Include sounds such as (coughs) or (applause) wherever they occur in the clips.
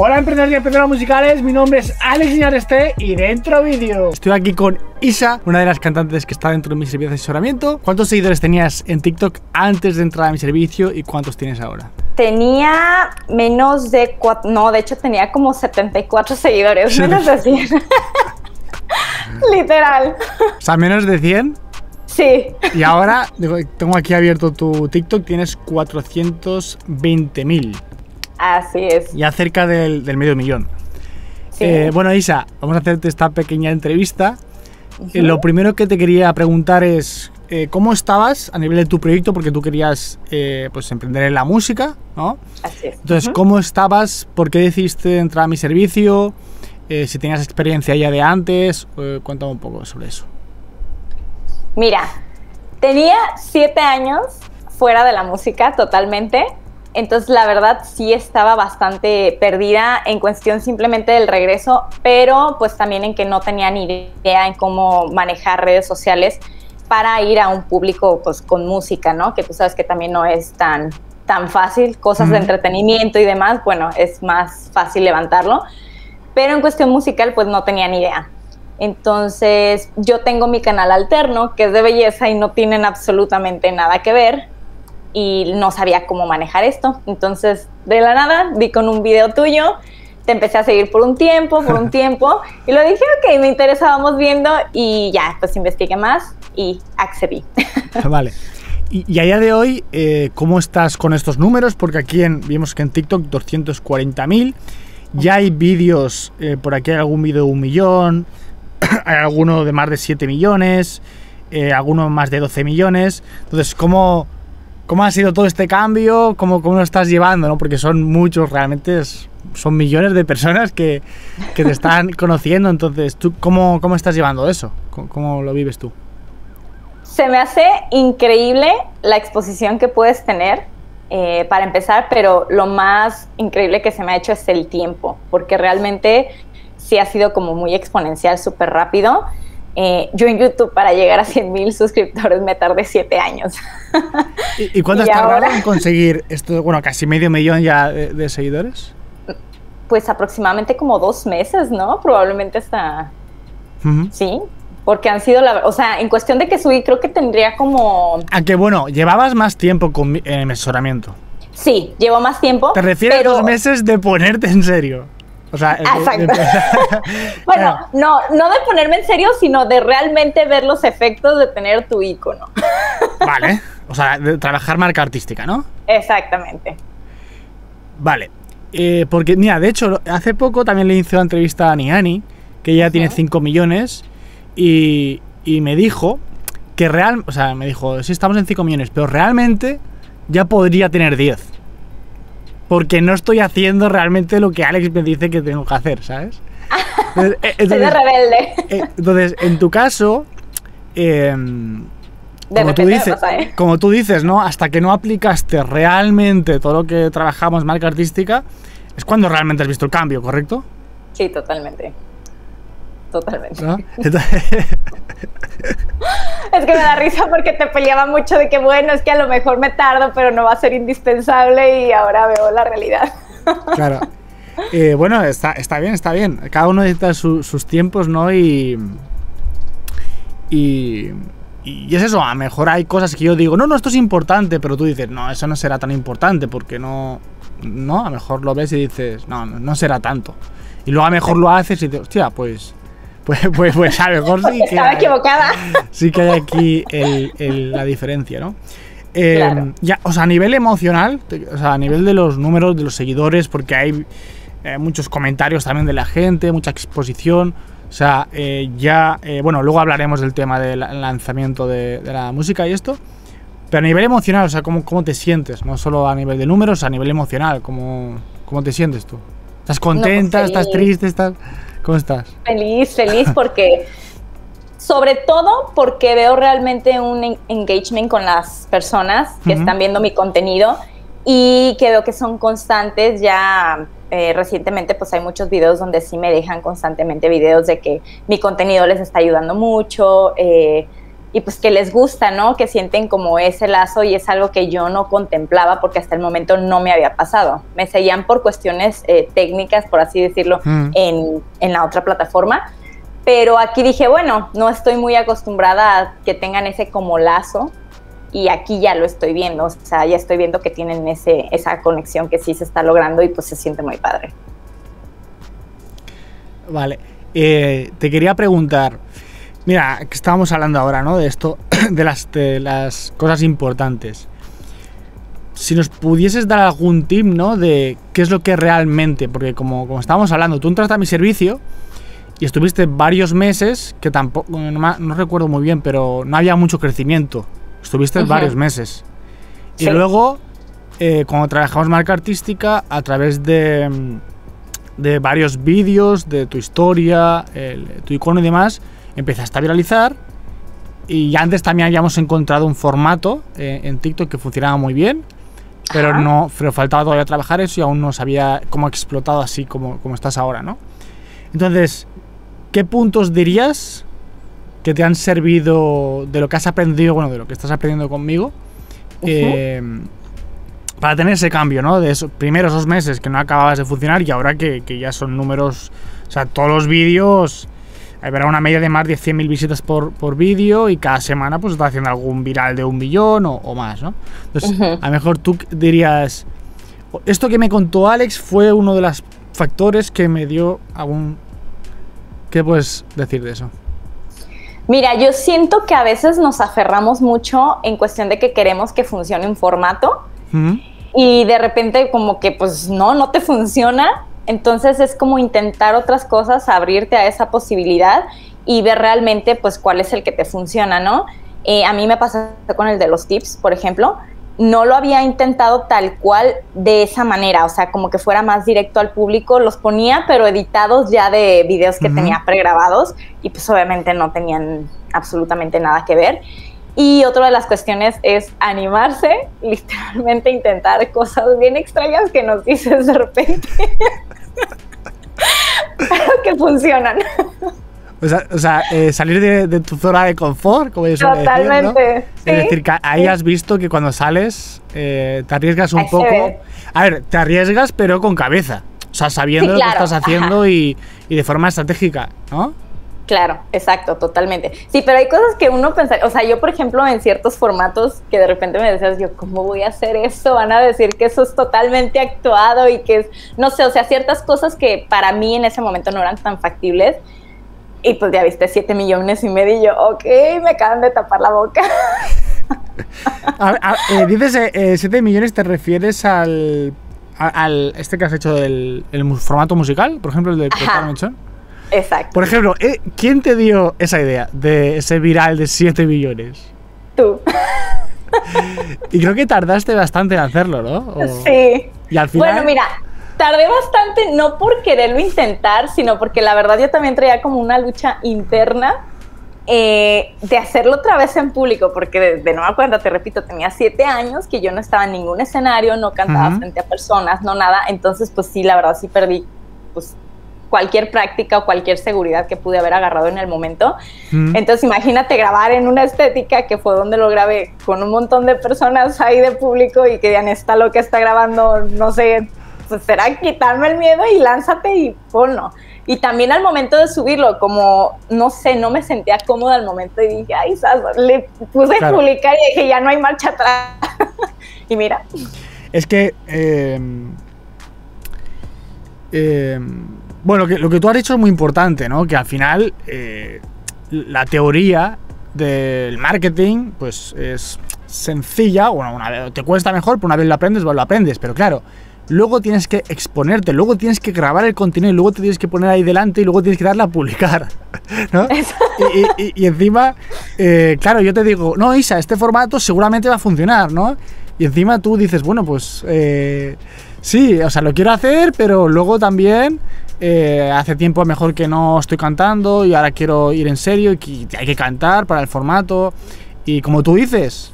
Hola emprendedores y emprendedoras musicales, mi nombre es Alex Iñareste y dentro vídeo. Estoy aquí con Isa, una de las cantantes que está dentro de mi servicio de asesoramiento. ¿Cuántos seguidores tenías en TikTok antes de entrar a mi servicio y cuántos tienes ahora? Tenía menos de cuatro, no, de hecho tenía como 74 seguidores, menos de 100. (laughs) Literal. O sea, menos de 100. Sí. Y ahora, tengo aquí abierto tu TikTok, tienes 420 mil. Así es. Ya cerca del, medio millón. Eh, bueno, Isa, vamos a hacerte esta pequeña entrevista. Eh, lo primero que te quería preguntar es eh, cómo estabas a nivel de tu proyecto, porque tú querías pues emprender en la música, ¿no? Así es. Entonces, ¿cómo estabas? ¿Por qué decidiste entrar a mi servicio? si tenías experiencia ya de antes, cuéntame un poco sobre eso. Mira, tenía siete años fuera de la música totalmente. Entonces, la verdad, sí estaba bastante perdida en cuestión simplemente del regreso, pero pues también en que no tenía ni idea en cómo manejar redes sociales para ir a un público pues con música, ¿no? Que tú sabes que también no es tan, tan fácil, cosas de entretenimiento y demás, bueno, es más fácil levantarlo, pero en cuestión musical pues no tenía ni idea. Entonces, yo tengo mi canal alterno, que es de belleza y no tienen absolutamente nada que ver, y no sabía cómo manejar esto. Entonces, de la nada, vi con un video tuyo, te empecé a seguir por un tiempo, por un (laughs) tiempo, y lo dije, ok, me interesábamos viendo, y ya, pues investigué más y accedí. Vale. Y, a día de hoy, eh, ¿cómo estás con estos números? Porque aquí en, vimos que en TikTok 240.000, ya hay vídeos, eh, por aquí hay algún vídeo de un millón, (clears throat) hay alguno de más de 7 millones, eh, alguno más de 12 millones. Entonces, ¿cómo, ¿Cómo ha sido todo este cambio? ¿Cómo, cómo lo estás llevando? ¿no? Porque son muchos, realmente son millones de personas que, que te están (laughs) conociendo. Entonces, ¿tú cómo, cómo estás llevando eso? ¿Cómo, lo vives tú? Se me hace increíble la exposición que puedes tener, eh, para empezar, pero lo más increíble que se me ha hecho es el tiempo, porque realmente sí ha sido como muy exponencial, súper rápido. Eh, yo en YouTube para llegar a 100 mil suscriptores me tardé 7 años. ¿Y, cuánto has (laughs) tardado en conseguir esto, bueno, casi medio millón ya de, seguidores? Pues aproximadamente como dos meses, ¿no? Probablemente hasta... Sí, porque han sido, la, o sea, en cuestión de que subí, creo que tendría como... A que bueno, llevabas más tiempo con, en el asesoramiento. Sí, llevo más tiempo. ¿Te refieres a dos meses de ponerte en serio? O sea, (laughs) (laughs) bueno, no, no de ponerme en serio, sino de realmente ver los efectos de tener tu icono. (laughs) vale. O sea, de trabajar marca artística, ¿no? Exactamente. Vale. Eh, porque, mira, de hecho, hace poco también le hice una entrevista a Niani, que ya tiene 5 millones, y, y me dijo que real, o sea, me dijo, sí estamos en 5 millones, pero realmente ya podría tener 10 porque no estoy haciendo realmente lo que Alex me dice que tengo que hacer, ¿sabes? Entonces, (laughs) eh, rebelde. Eh, entonces, en tu caso, em, como, tú dices, ¿eh? como tú dices, ¿no? Hasta que no aplicaste realmente todo lo que trabajamos marca artística, es cuando realmente has visto el cambio, ¿correcto? Sí, totalmente. Totalmente. (laughs) Es que me da risa porque te peleaba mucho de que, bueno, es que a lo mejor me tardo, pero no va a ser indispensable y ahora veo la realidad. Claro. Eh, bueno, está, está bien, está bien. Cada uno necesita sus tiempos, ¿no? Y, y, y, es eso, a lo mejor hay cosas que yo digo, no, no, esto es importante, pero tú dices, no, eso no será tan importante porque no, no, a lo mejor lo ves y dices, no, no, no será tanto. Y luego a lo mejor lo haces y dices, hostia, pues pues, pues, pues a lo mejor sí que. Estaba equivocada. Sí que hay aquí la diferencia, ¿no? Eh, ya, o sea, a nivel emocional, o sea, a nivel de los números, de los seguidores, porque hay eh, muchos comentarios también de la gente, mucha exposición. O sea, eh, ya, bueno, luego hablaremos del tema del lanzamiento de, la música y esto. Pero a nivel emocional, o sea, ¿cómo, ¿cómo, te sientes? No solo a nivel de números, a nivel emocional, ¿cómo, cómo te sientes tú? ¿Estás contenta? Pues ¿Estás triste? ¿Estás.? ¿Cómo estás? Feliz, feliz porque, sobre todo porque veo realmente un engagement con las personas que están viendo mi contenido y que veo que son constantes ya. Eh, recientemente pues hay muchos videos donde sí me dejan constantemente videos de que mi contenido les está ayudando mucho, eh, y pues que les gusta, ¿no? Que sienten como ese lazo y es algo que yo no contemplaba porque hasta el momento no me había pasado. Me seguían por cuestiones eh, técnicas, por así decirlo, mm. en, en la otra plataforma. Pero aquí dije, bueno, no estoy muy acostumbrada a que tengan ese como lazo y aquí ya lo estoy viendo, o sea, ya estoy viendo que tienen ese, esa conexión que sí se está logrando y pues se siente muy padre. Vale, eh, te quería preguntar, Mira, que estábamos hablando ahora, ¿no? De esto, (clears throat) de las, de las cosas importantes. Si nos pudieses dar algún tip, ¿no? De qué es lo que realmente, porque como, como estábamos hablando, tú entraste a mi servicio y estuviste varios meses, que tampoco, no, recuerdo muy bien, pero no había mucho crecimiento. Estuviste varios meses. Y luego, eh, cuando trabajamos marca artística, a través de, de varios vídeos, de tu historia, tu icono y demás, empezaste a viralizar y antes también habíamos encontrado un formato eh, en TikTok que funcionaba muy bien, pero no pero faltaba todavía trabajar eso y aún no sabía cómo explotado así como, como estás ahora, ¿no? Entonces, ¿qué puntos dirías que te han servido de lo que has aprendido, bueno, de lo que estás aprendiendo conmigo, eh, para tener ese cambio, ¿no? De esos primeros dos meses que no acababas de funcionar y ahora que, que ya son números, o sea, todos los vídeos habrá una media de más de 100.000 visitas por, por vídeo y cada semana pues está haciendo algún viral de un millón o, más, ¿no? Entonces, a lo mejor tú dirías, esto que me contó Alex fue uno de los factores que me dio algún... ¿Qué puedes decir de eso? Mira, yo siento que a veces nos aferramos mucho en cuestión de que queremos que funcione un formato y de repente como que pues no, no te funciona entonces es como intentar otras cosas, abrirte a esa posibilidad y ver realmente pues cuál es el que te funciona, ¿no? Eh, a mí me pasó con el de los tips, por ejemplo, no lo había intentado tal cual de esa manera, o sea, como que fuera más directo al público, los ponía pero editados ya de videos que tenía pregrabados y pues obviamente no tenían absolutamente nada que ver. Y otra de las cuestiones es animarse, (laughs) literalmente intentar cosas bien extrañas que nos dices de repente, pero (laughs) que funcionan. O sea, eh, salir de, tu zona de confort, como yo Totalmente. Decir, Es decir, que ahí has visto que cuando sales eh, te arriesgas un poco. A ver, te arriesgas, pero con cabeza. O sea, sabiendo lo que estás haciendo y, y, de forma estratégica, ¿no? Claro, exacto, totalmente. Sí, pero hay cosas que uno pensa, o sea, yo por ejemplo en ciertos formatos que de repente me decías, yo, ¿cómo voy a hacer eso? Van a decir que eso es totalmente actuado y que es, no sé, o sea, ciertas cosas que para mí en ese momento no eran tan factibles. Y pues ya viste, 7 millones y medio y yo, ok, me acaban de tapar la boca. Eh, dices 7 eh, millones, ¿te refieres al, al, este que has hecho del el formato musical, por ejemplo, el de Menchón? Exacto. Por ejemplo, eh, ¿quién te dio esa idea de ese viral de 7 millones? Tú. y creo que tardaste bastante en hacerlo, ¿no? Sí. Y al final... Bueno, mira, tardé bastante no por quererlo intentar, sino porque la verdad yo también traía como una lucha interna eh, de hacerlo otra vez en público, porque de, de nueva cuenta, te repito, tenía siete años que yo no estaba en ningún escenario, no cantaba frente a personas, no nada, entonces pues sí, la verdad sí perdí pues cualquier práctica o cualquier seguridad que pude haber agarrado en el momento. Entonces imagínate grabar en una estética que fue donde lo grabé con un montón de personas ahí de público y que digan, está lo que está grabando, no sé, pues será quitarme el miedo y lánzate y ponlo. Y también al momento de subirlo, como, no sé, no me sentía cómoda al momento y dije, ay, le puse a publicar y dije, ya no hay marcha atrás. (laughs) y mira. Es que... Eh, eh, bueno, lo que tú has dicho es muy importante, ¿no? Que al final eh, la teoría del marketing, pues es sencilla, bueno, una vez te cuesta mejor, pero una vez lo aprendes, pues lo aprendes, pero claro, luego tienes que exponerte, luego tienes que grabar el contenido y luego te tienes que poner ahí delante y luego tienes que darle a publicar, (laughs) ¿no? Y, encima, eh, claro, yo te digo, no, Isa, este formato seguramente va a funcionar, ¿no? Y encima tú dices, bueno, pues eh, sí, o sea, lo quiero hacer, pero luego también eh, hace tiempo mejor que no estoy cantando y ahora quiero ir en serio y hay que cantar para el formato. Y como tú dices,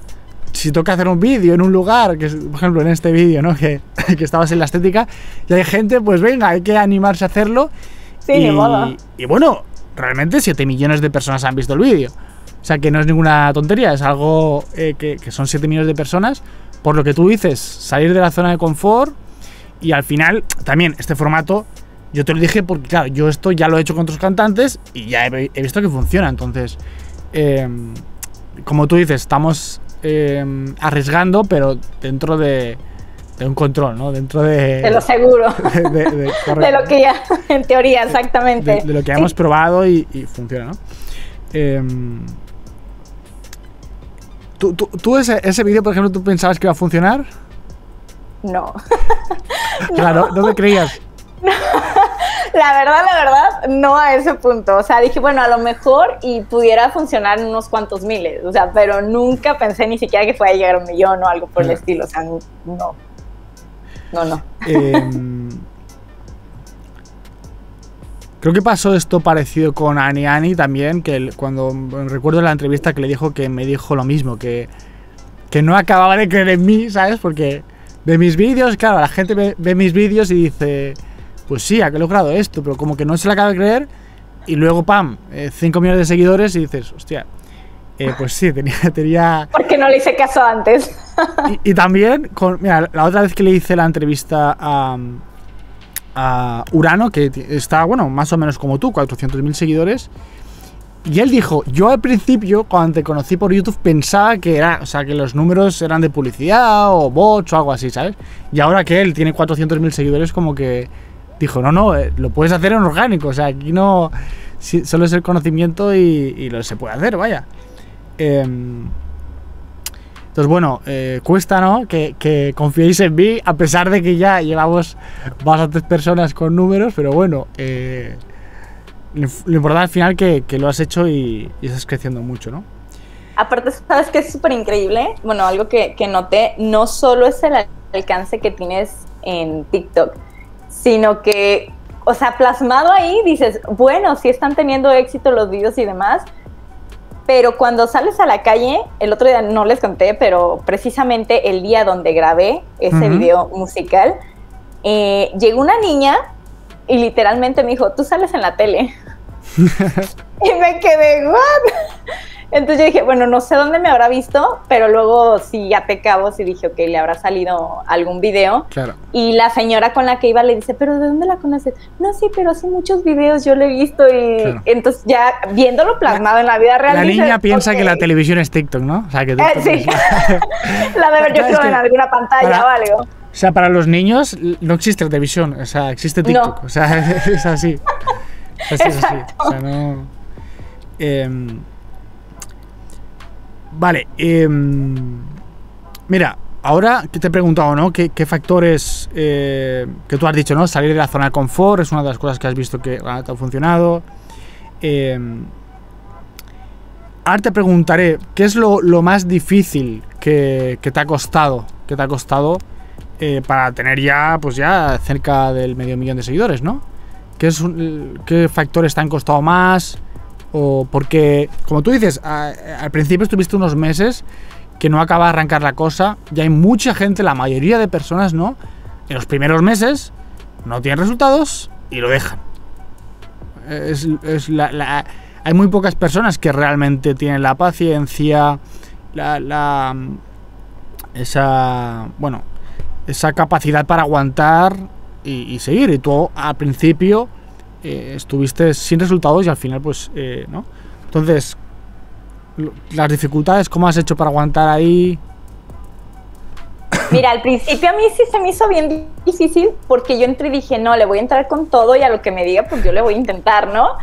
si toca hacer un vídeo en un lugar, que por ejemplo en este vídeo, ¿no? (laughs) Que, que, estabas en la estética, y hay gente, pues venga, hay que animarse a hacerlo. Sí, y, y bueno, realmente 7 millones de personas han visto el vídeo. O sea, que no es ninguna tontería, es algo eh, que, que son 7 millones de personas. Por lo que tú dices, salir de la zona de confort y al final, también este formato, yo te lo dije porque, claro, yo esto ya lo he hecho con otros cantantes y ya he, he visto que funciona. Entonces, eh, como tú dices, estamos eh, arriesgando, pero dentro de, de, un control, ¿no? Dentro de... De lo seguro. (laughs) De, de, (laughs) de lo que ya, en teoría, exactamente. De, lo que sí. hemos probado y, y funciona, ¿no? Eh, ¿Tú, tú, tú ese, ese vídeo, por ejemplo, tú pensabas que iba a funcionar? No. (laughs) claro, no me creías. (laughs) la verdad, la verdad, no a ese punto. O sea, dije, bueno, a lo mejor y pudiera funcionar en unos cuantos miles. O sea, pero nunca pensé ni siquiera que fuera a llegar a un millón o algo por el estilo. O sea, no. No, no. Eh, creo que pasó esto parecido con Ani Ani también, que el, cuando recuerdo la entrevista que le dijo que me dijo lo mismo, que, que no acababa de creer en mí, ¿sabes? Porque de mis vídeos, claro, la gente ve, ve mis vídeos y dice, pues sí, ha logrado esto, pero como que no se le acaba de creer y luego, pam, 5 eh, millones de seguidores y dices, hostia, eh, pues sí, tenía, (laughs) tenía... (laughs) Porque no le hice caso antes. (laughs) y, y, también, con, mira, la otra vez que le hice la entrevista a, a Urano, que está, bueno, más o menos como tú, 400.000 seguidores, y él dijo, yo al principio, cuando te conocí por YouTube, pensaba que era, o sea, que los números eran de publicidad o bots o algo así, ¿sabes? Y ahora que él tiene 400.000 seguidores, como que dijo, no, no, eh, lo puedes hacer en orgánico, o sea, aquí no, si, solo es el conocimiento y, lo se puede hacer, vaya. Eh, entonces, bueno, eh, cuesta, ¿no? Que, que, confiéis en mí, a pesar de que ya llevamos bastantes personas con números, pero bueno, eh, lo importante al final que, que lo has hecho y, y, estás creciendo mucho, ¿no? Aparte, sabes que es súper increíble. Bueno, algo que, que noté, no solo es el alcance que tienes en TikTok, sino que, o sea, plasmado ahí dices, bueno, sí están teniendo éxito los videos y demás, pero cuando sales a la calle, el otro día no les conté, pero precisamente el día donde grabé ese uh -huh. video musical, eh, llegó una niña y literalmente me dijo, tú sales en la tele. (laughs) y me quedé, ¿what? Entonces yo dije, bueno, no sé dónde me habrá visto, pero luego sí ya te cabo y dije, ok, le habrá salido algún video. Claro. Y la señora con la que iba le dice, pero ¿de dónde la conoces? No, sí, pero hace muchos videos yo lo he visto y claro. entonces ya viéndolo plasmado la, en la vida real. La dice, niña piensa okay. que la televisión es TikTok, ¿no? O sea, que TikTok eh, sí. Es... la (laughs) de ver yo creo en alguna pantalla para, o algo. O sea, para los niños no existe televisión, o sea, existe TikTok. No. O sea, (laughs) es así. Es así, es así. O sea, no... Eh, Vale, eh, mira, ahora que te he preguntado, ¿no? ¿Qué, factores eh, que tú has dicho, ¿no? Salir de la zona de confort es una de las cosas que has visto que ha funcionado. Eh, ahora te preguntaré, ¿qué es lo, más difícil que, que, te ha costado? Que te ha costado eh, para tener ya, pues ya cerca del medio millón de seguidores, ¿no? ¿Qué, es, qué factores te han costado más? O porque, como tú dices, al principio estuviste unos meses que no acaba de arrancar la cosa, y hay mucha gente, la mayoría de personas, ¿no? En los primeros meses no tienen resultados y lo dejan. Es, es la, hay muy pocas personas que realmente tienen la paciencia, la, la, esa, bueno, esa capacidad para aguantar y, y seguir. Y tú al principio eh, estuviste sin resultados y al final, pues, eh, ¿no? Entonces, las dificultades, ¿cómo has hecho para aguantar ahí? Mira, al principio a mí sí se me hizo bien difícil porque yo entré y dije, no, le voy a entrar con todo y a lo que me diga, pues yo le voy a intentar, ¿no?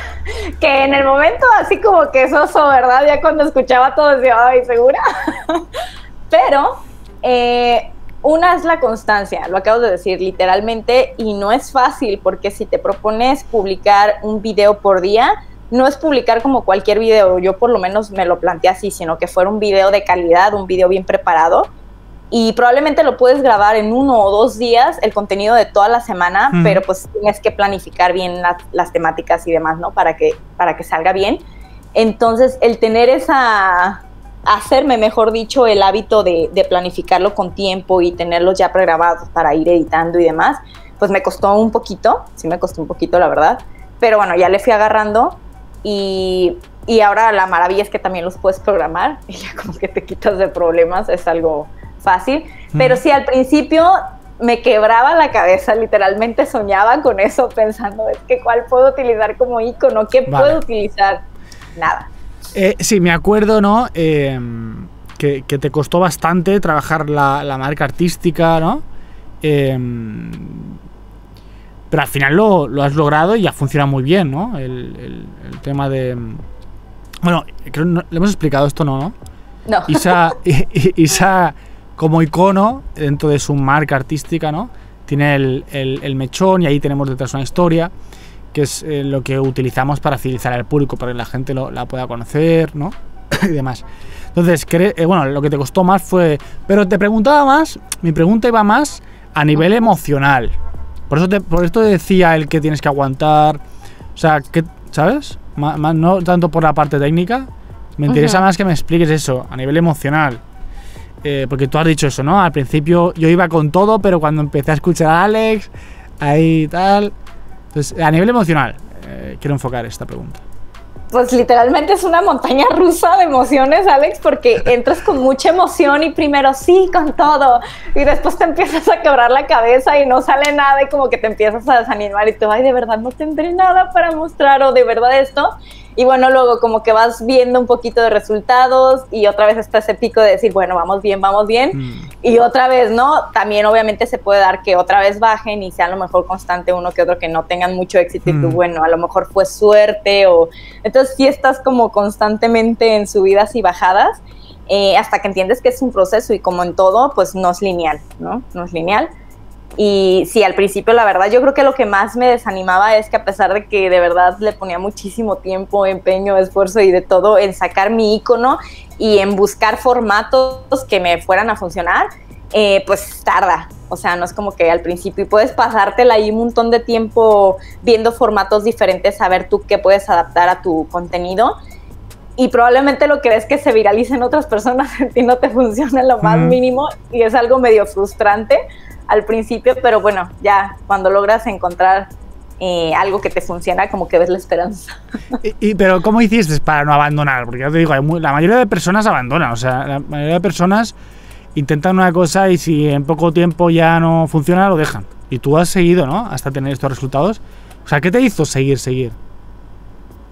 (laughs) que en el momento así como que soso, ¿verdad? Ya cuando escuchaba todo decía, ay, ¿segura? (laughs) Pero eh, una es la constancia, lo acabo de decir literalmente, y no es fácil porque si te propones publicar un video por día, no es publicar como cualquier video, yo por lo menos me lo planteé así, sino que fuera un video de calidad, un video bien preparado. Y probablemente lo puedes grabar en uno o dos días, el contenido de toda la semana, mm. pero pues tienes que planificar bien la, las temáticas y demás, ¿no? Para que, para que salga bien. Entonces, el tener esa, hacerme, mejor dicho, el hábito de, de, planificarlo con tiempo y tenerlos ya pregrabados para ir editando y demás, pues me costó un poquito, sí me costó un poquito, la verdad, pero bueno, ya le fui agarrando y y ahora la maravilla es que también los puedes programar (laughs) y ya como que te quitas de problemas, es algo fácil. Pero sí, al principio me quebraba la cabeza, literalmente soñaba con eso, pensando, es que cuál puedo utilizar como icono, qué puedo utilizar, nada. Eh, sí, me acuerdo, ¿no? Em, que, te costó bastante trabajar la, marca artística, ¿no? Em, pero al final lo, has logrado y ya funciona muy bien, ¿no? El, tema de... Bueno, creo que le hemos explicado esto, ¿no? No. (laughs) Isa, Isa como icono dentro de su marca artística, ¿no? Tiene el, mechón y ahí tenemos detrás una historia, que es eh, lo que utilizamos para fidelizar al público, para que la gente la pueda conocer, ¿no? (clears throat) y demás. Entonces, eh, bueno, lo que te costó más fue... Pero te preguntaba más, mi pregunta iba más a nivel emocional. Por eso te, por esto decía el que tienes que aguantar. O sea, que, ¿sabes? no tanto por la parte técnica. Me interesa más que me expliques eso, a nivel emocional. Eh, porque tú has dicho eso, ¿no? Al principio yo iba con todo, pero cuando empecé a escuchar a Alex, ahí tal. Entonces, a nivel emocional, eh, quiero enfocar esta pregunta. Pues literalmente es una montaña rusa de emociones, Alex, porque entras con mucha emoción y primero sí, con todo, y después te empiezas a quebrar la cabeza y no sale nada y como que te empiezas a desanimar y tú, ay, de verdad no tendré nada para mostrar o de verdad esto. Y bueno, luego como que vas viendo un poquito de resultados y otra vez está ese pico de decir, bueno, vamos bien, vamos bien. Mm. Y otra vez, ¿no? También obviamente se puede dar que otra vez bajen y sea a lo mejor constante uno que otro que no tengan mucho éxito y tú, mm. bueno, a lo mejor fue suerte o... Entonces sí estás como constantemente en subidas y bajadas. Eh, hasta que entiendes que es un proceso y como en todo, pues no es lineal, ¿no? No es lineal. Y sí, al principio la verdad yo creo que lo que más me desanimaba es que a pesar de que de verdad le ponía muchísimo tiempo, empeño, esfuerzo y de todo en sacar mi icono y en buscar formatos que me fueran a funcionar, eh, pues tarda. O sea, no es como que al principio y puedes pasártela ahí un montón de tiempo viendo formatos diferentes, a ver tú qué puedes adaptar a tu contenido. Y probablemente lo que ves que se viralicen otras personas (laughs) y no te funciona lo más mínimo y es algo medio frustrante al principio, pero bueno, ya cuando logras encontrar eh, algo que te funciona, como que ves la esperanza. (laughs) Y, pero ¿cómo hiciste para no abandonar? Porque ya te digo, la mayoría de personas abandonan, o sea, la mayoría de personas intentan una cosa y si en poco tiempo ya no funciona, lo dejan. Y tú has seguido, ¿no? Hasta tener estos resultados. O sea, ¿qué te hizo seguir, seguir?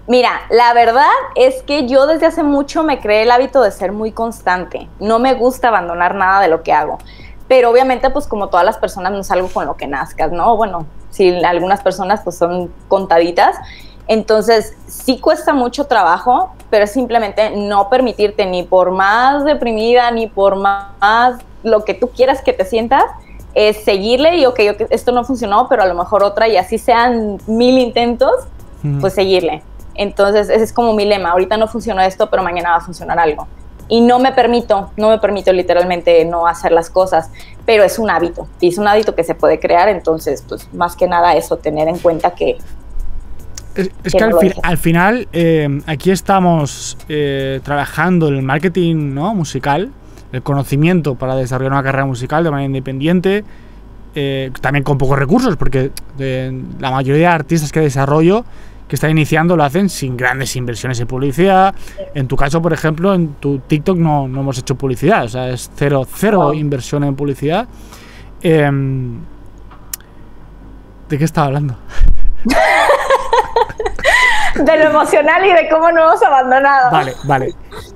Mira, la verdad es que yo desde hace mucho me creé el hábito de ser muy constante. No me gusta abandonar nada de lo que hago pero obviamente pues como todas las personas no es algo con lo que nazcas, ¿no? Bueno, si algunas personas pues son contaditas, entonces sí cuesta mucho trabajo, pero es simplemente no permitirte ni por más deprimida, ni por más lo que tú quieras que te sientas, es seguirle y ok, esto no funcionó, pero a lo mejor otra y así sean mil intentos, pues seguirle. Entonces ese es como mi lema, ahorita no funcionó esto, pero mañana va a funcionar algo y no me permito, no me permito literalmente no hacer las cosas, pero es un hábito, y es un hábito que se puede crear, entonces, pues más que nada eso, tener en cuenta que... Es, que, al, final, eh, aquí estamos eh, trabajando el marketing ¿no? musical, el conocimiento para desarrollar una carrera musical de manera independiente, eh, también con pocos recursos, porque la mayoría de artistas que desarrollo que están iniciando lo hacen sin grandes inversiones en publicidad. En tu caso, por ejemplo, en tu TikTok no, no hemos hecho publicidad, o sea, es cero, cero inversión en publicidad. Em, ¿De qué estaba hablando? (laughs) de lo emocional y de cómo no hemos abandonado. Vale, vale.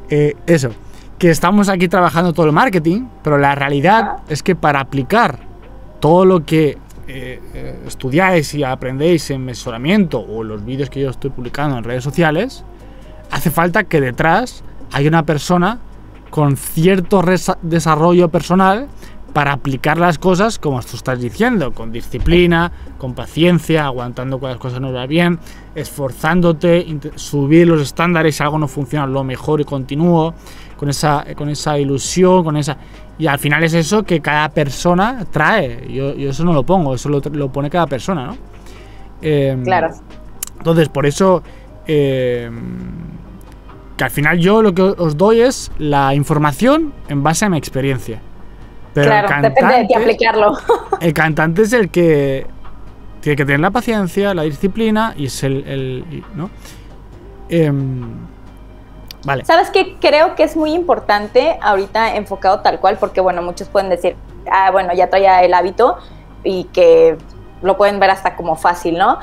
Eh, eso, que estamos aquí trabajando todo el marketing, pero la realidad es que para aplicar todo lo que eh, eh, estudiáis y aprendéis en mesuramiento o los vídeos que yo estoy publicando en redes sociales, hace falta que detrás haya una persona con cierto desarrollo personal para aplicar las cosas como tú estás diciendo, con disciplina, con paciencia, aguantando cuando las cosas no van bien, esforzándote, subir los estándares si algo no funciona, lo mejor y continúo, con esa, con esa ilusión, con esa... Y al final es eso que cada persona trae. Yo, eso no lo pongo, eso lo, pone cada persona, ¿no? Em, claro. Entonces, por eso... Em, que al final yo lo que os doy es la información en base a mi experiencia. Pero claro, el cantante, depende de aplicarlo. (laughs) El cantante es el que tiene que tener la paciencia, la disciplina y es el... ¿no? Em, Vale. ¿Sabes qué? Creo que es muy importante ahorita enfocado tal cual, porque bueno, muchos pueden decir, ah, bueno, ya traía el hábito y que lo pueden ver hasta como fácil, ¿no?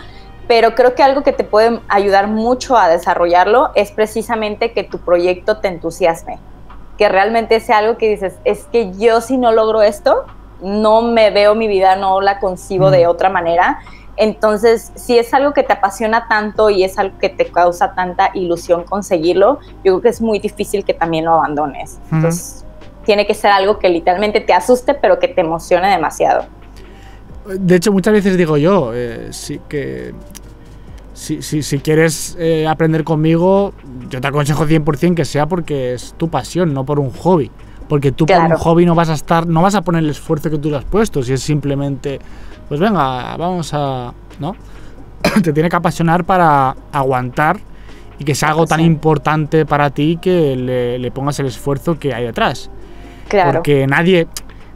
Pero creo que algo que te puede ayudar mucho a desarrollarlo es precisamente que tu proyecto te entusiasme, que realmente sea algo que dices, es que yo si no logro esto, no me veo mi vida, no la concibo de otra manera. Entonces, si es algo que te apasiona tanto y es algo que te causa tanta ilusión conseguirlo, yo creo que es muy difícil que también lo abandones. Entonces, tiene que ser algo que literalmente te asuste, pero que te emocione demasiado. De hecho, muchas veces digo yo, eh, sí que si, si, quieres eh, aprender conmigo, yo te aconsejo 100% que sea porque es tu pasión, no por un hobby. Porque tú por un hobby no vas a estar, no vas a poner el esfuerzo que tú le has puesto, si es simplemente pues venga, vamos a... ¿no? (coughs) Te tiene que apasionar para aguantar y que sea algo tan importante para ti que le, pongas el esfuerzo que hay detrás. Claro. Porque nadie...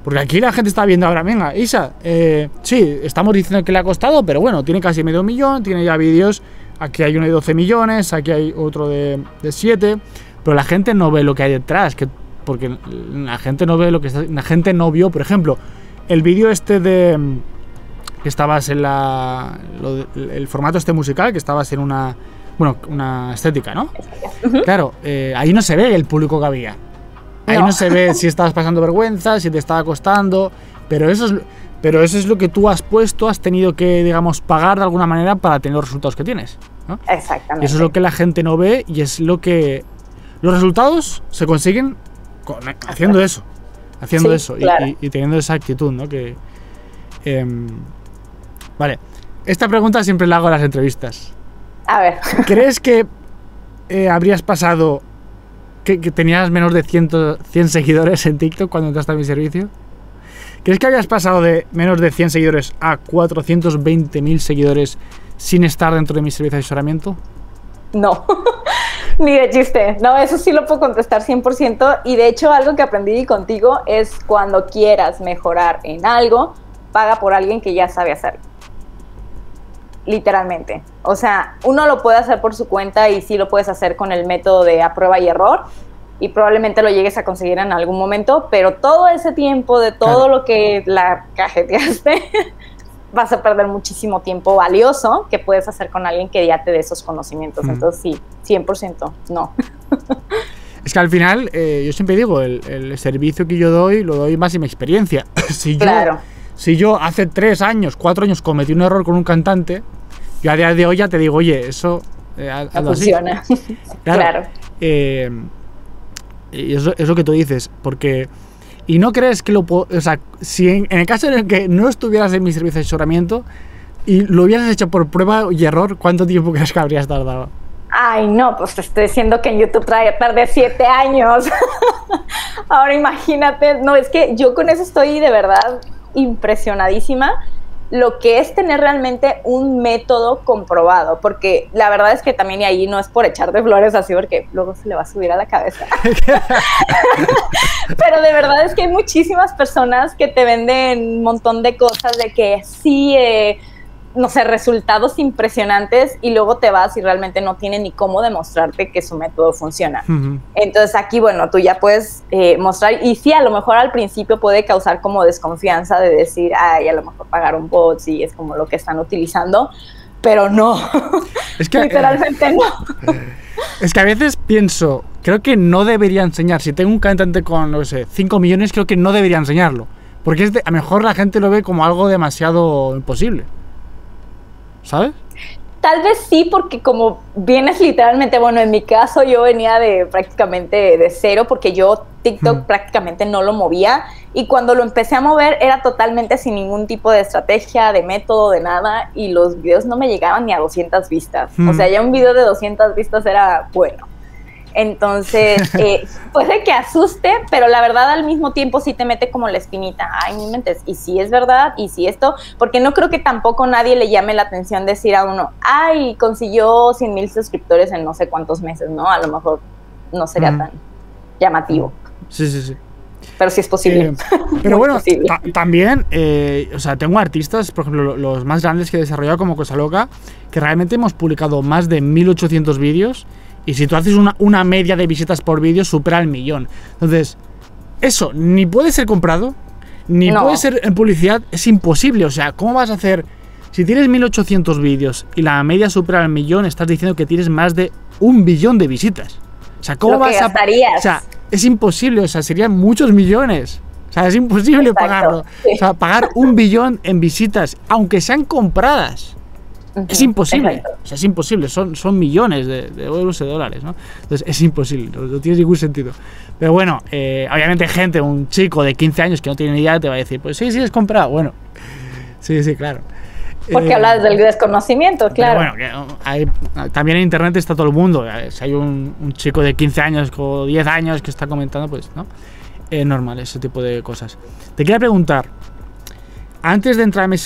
Porque aquí la gente está viendo ahora, venga, Isa, eh, sí, estamos diciendo que le ha costado, pero bueno, tiene casi medio millón, tiene ya vídeos, aquí hay uno de 12 millones, aquí hay otro de, de 7, pero la gente no ve lo que hay detrás, que, porque la gente no ve lo que está, la gente no vio, por ejemplo, el vídeo este de que estabas en la, el formato este musical, que estabas en una, bueno, una estética, ¿no? Claro, eh, ahí no se ve el público que había. Ahí no. se ve si estabas pasando vergüenza, si te estaba costando, pero eso es, pero eso es lo que tú has puesto, has tenido que, digamos, pagar de alguna manera para tener los resultados que tienes. ¿no? Exactamente. Y eso es lo que la gente no ve y es lo que los resultados se consiguen haciendo eso, haciendo eso y, teniendo esa actitud, ¿no? Que em, Vale. Esta pregunta siempre la hago en las entrevistas. A ver. (laughs) ¿Crees que eh, habrías pasado que, tenías menos de 100, 100 seguidores en TikTok cuando entraste a mi servicio? ¿Crees que habías pasado de menos de 100 seguidores a 420.000 seguidores sin estar dentro de mi servicio de asesoramiento? No, (laughs) (laughs) ni de chiste. No, eso sí lo puedo contestar 100%. Y de hecho, algo que aprendí contigo es cuando quieras mejorar en algo, paga por alguien que ya sabe hacerlo literalmente. O sea, uno lo puede hacer por su cuenta y sí lo puedes hacer con el método de a prueba y error y probablemente lo llegues a conseguir en algún momento, pero todo ese tiempo de todo lo que la cajeteaste, (laughs) vas a perder muchísimo tiempo valioso que puedes hacer con alguien que ya te dé esos conocimientos. Entonces sí, 100%, no. (laughs) Es que al final, eh, yo siempre digo, el, servicio que yo doy, lo doy más en mi experiencia. (laughs) si claro si yo hace tres años, cuatro años cometí un error con un cantante, yo a día de hoy ya te digo, oye, eso... Eh, funciona. (laughs) Claro. Eh, y eso es lo que tú dices, porque... Y no crees que lo puedo... O sea, si en, el caso en el que no estuvieras en mi servicio de asesoramiento y lo hubieras hecho por prueba y error, ¿cuánto tiempo crees que habrías tardado? Ay, no, pues te estoy diciendo que en YouTube tardé siete años. (laughs) Ahora imagínate, no, es que yo con eso estoy de verdad impresionadísima lo que es tener realmente un método comprobado, porque la verdad es que también y ahí no es por echar de flores así, porque luego se le va a subir a la cabeza. (laughs) Pero de verdad es que hay muchísimas personas que te venden un montón de cosas de que sí, eh, no sé, resultados impresionantes y luego te vas y realmente no tiene ni cómo demostrarte que su método funciona. Entonces aquí, bueno, tú ya puedes eh, mostrar y sí, a lo mejor al principio puede causar como desconfianza de decir, ay, a lo mejor pagaron bots y es como lo que están utilizando, pero no, (laughs) es que, literalmente no. Es que a veces pienso, creo que no debería enseñar, si tengo un cantante con, no sé, 5 millones, creo que no debería enseñarlo, porque es a lo mejor la gente lo ve como algo demasiado imposible. ¿Sabes? Tal vez sí, porque como vienes literalmente, bueno, en mi caso yo venía de prácticamente de cero, porque yo TikTok prácticamente no lo movía y cuando lo empecé a mover era totalmente sin ningún tipo de estrategia, de método, de nada y los videos no me llegaban ni a 200 vistas. O sea, ya un video de 200 vistas era bueno. Entonces, eh, puede que asuste, pero la verdad al mismo tiempo sí te mete como la espinita. Ay, mi mente, y si es verdad, y si esto, porque no creo que tampoco nadie le llame la atención decir a uno, ay, consiguió 100 mil suscriptores en no sé cuántos meses, ¿no? A lo mejor no sería tan llamativo. Sí, sí, sí. Pero sí es posible. Eh, (laughs) pero bueno, también, eh, o sea, tengo artistas, por ejemplo, los más grandes que he desarrollado como Cosa Loca, que realmente hemos publicado más de 1800 vídeos Y si tú haces una, una media de visitas por vídeo, supera el millón. Entonces, eso ni puede ser comprado, ni No. puede ser en publicidad, es imposible. O sea, ¿cómo vas a hacer? Si tienes 1800 vídeos y la media supera el millón, estás diciendo que tienes más de un billón de visitas. O sea, ¿cómo Lo que vas a.? gastarías. O sea, es imposible, o sea, serían muchos millones. O sea, es imposible Exacto, pagarlo. sí. O sea, pagar un billón en visitas, aunque sean compradas. Es imposible. O sea, es imposible. Son, son millones de, de euros y de dólares, ¿no? Entonces es imposible. No, no tiene ningún sentido. Pero bueno, eh, obviamente gente, un chico de 15 años que no tiene ni idea, te va a decir, pues sí, sí, es comprado. Bueno, sí, sí, claro. Porque Eh, hablas del desconocimiento, claro. bueno, hay- también en internet está todo el mundo. Eh, Si hay un, un chico de 15 años o 10 años que está comentando, pues, ¿no? Es normal ese tipo de cosas. Te quería preguntar, antes de entrar a mi,